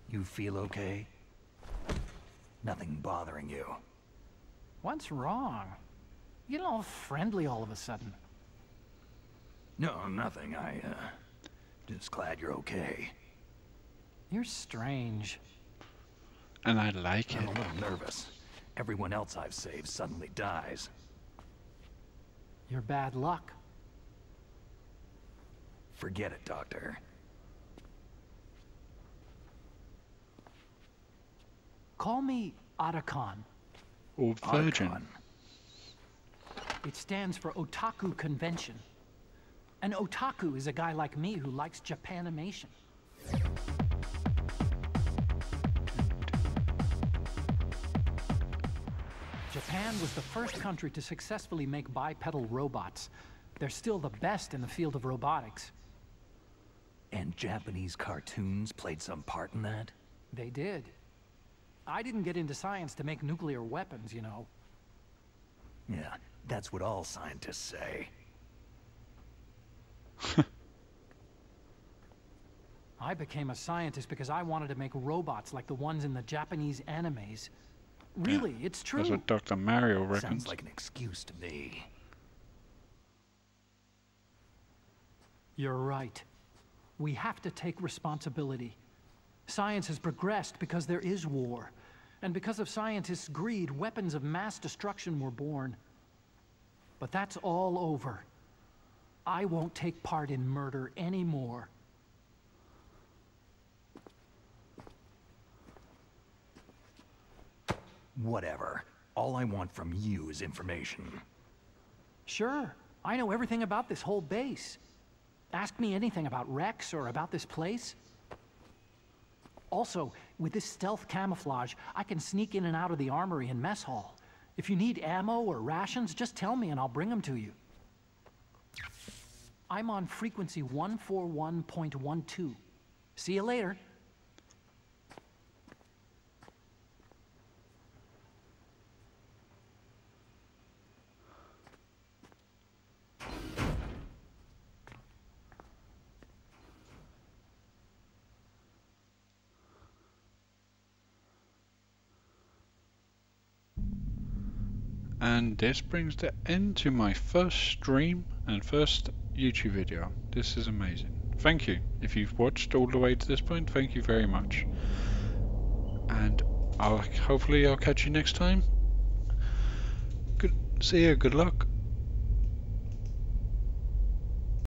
S3: You feel okay? Nothing bothering you?
S14: What's wrong? You get all friendly all of a sudden.
S3: No, nothing. I, uh... Just glad you're okay.
S14: You're strange.
S1: And I like it.
S3: I'm a little nervous. Everyone else I've saved suddenly dies.
S14: You're bad luck.
S3: Forget it, Doctor.
S14: Call me Otacon.
S1: Or virgin.
S3: Otacon.
S14: It stands for Otaku Convention. An otaku is a guy like me who likes Japanimation. Japan was the first country to successfully make bipedal robots. They're still the best in the field of robotics.
S3: And Japanese cartoons played some part in that?
S14: They did. I didn't get into science to make nuclear weapons, you know.
S3: Yeah, that's what all scientists say.
S14: I became a scientist because I wanted to make robots like the ones in the Japanese animes. Really, it's true.
S1: That's what Dr. Mario reckons.
S3: Sounds like an excuse to me.
S14: You're right. We have to take responsibility. Science has progressed because there is war. And because of scientists' greed, weapons of mass destruction were born. But that's all over. I won't take part in murder anymore.
S3: Whatever. All I want from you is information.
S14: Sure, I know everything about this whole base. Ask me anything about Rex or about this place. Also, with this stealth camouflage, I can sneak in and out of the armory and mess hall. If you need ammo or rations, just tell me and I'll bring them to you. I'm on frequency 141.12. See you later.
S1: And this brings the end to my first stream and first YouTube video. This is amazing. Thank you. If you've watched all the way to this point, thank you very much. And I'll hopefully I'll catch you next time. Good see you, good luck.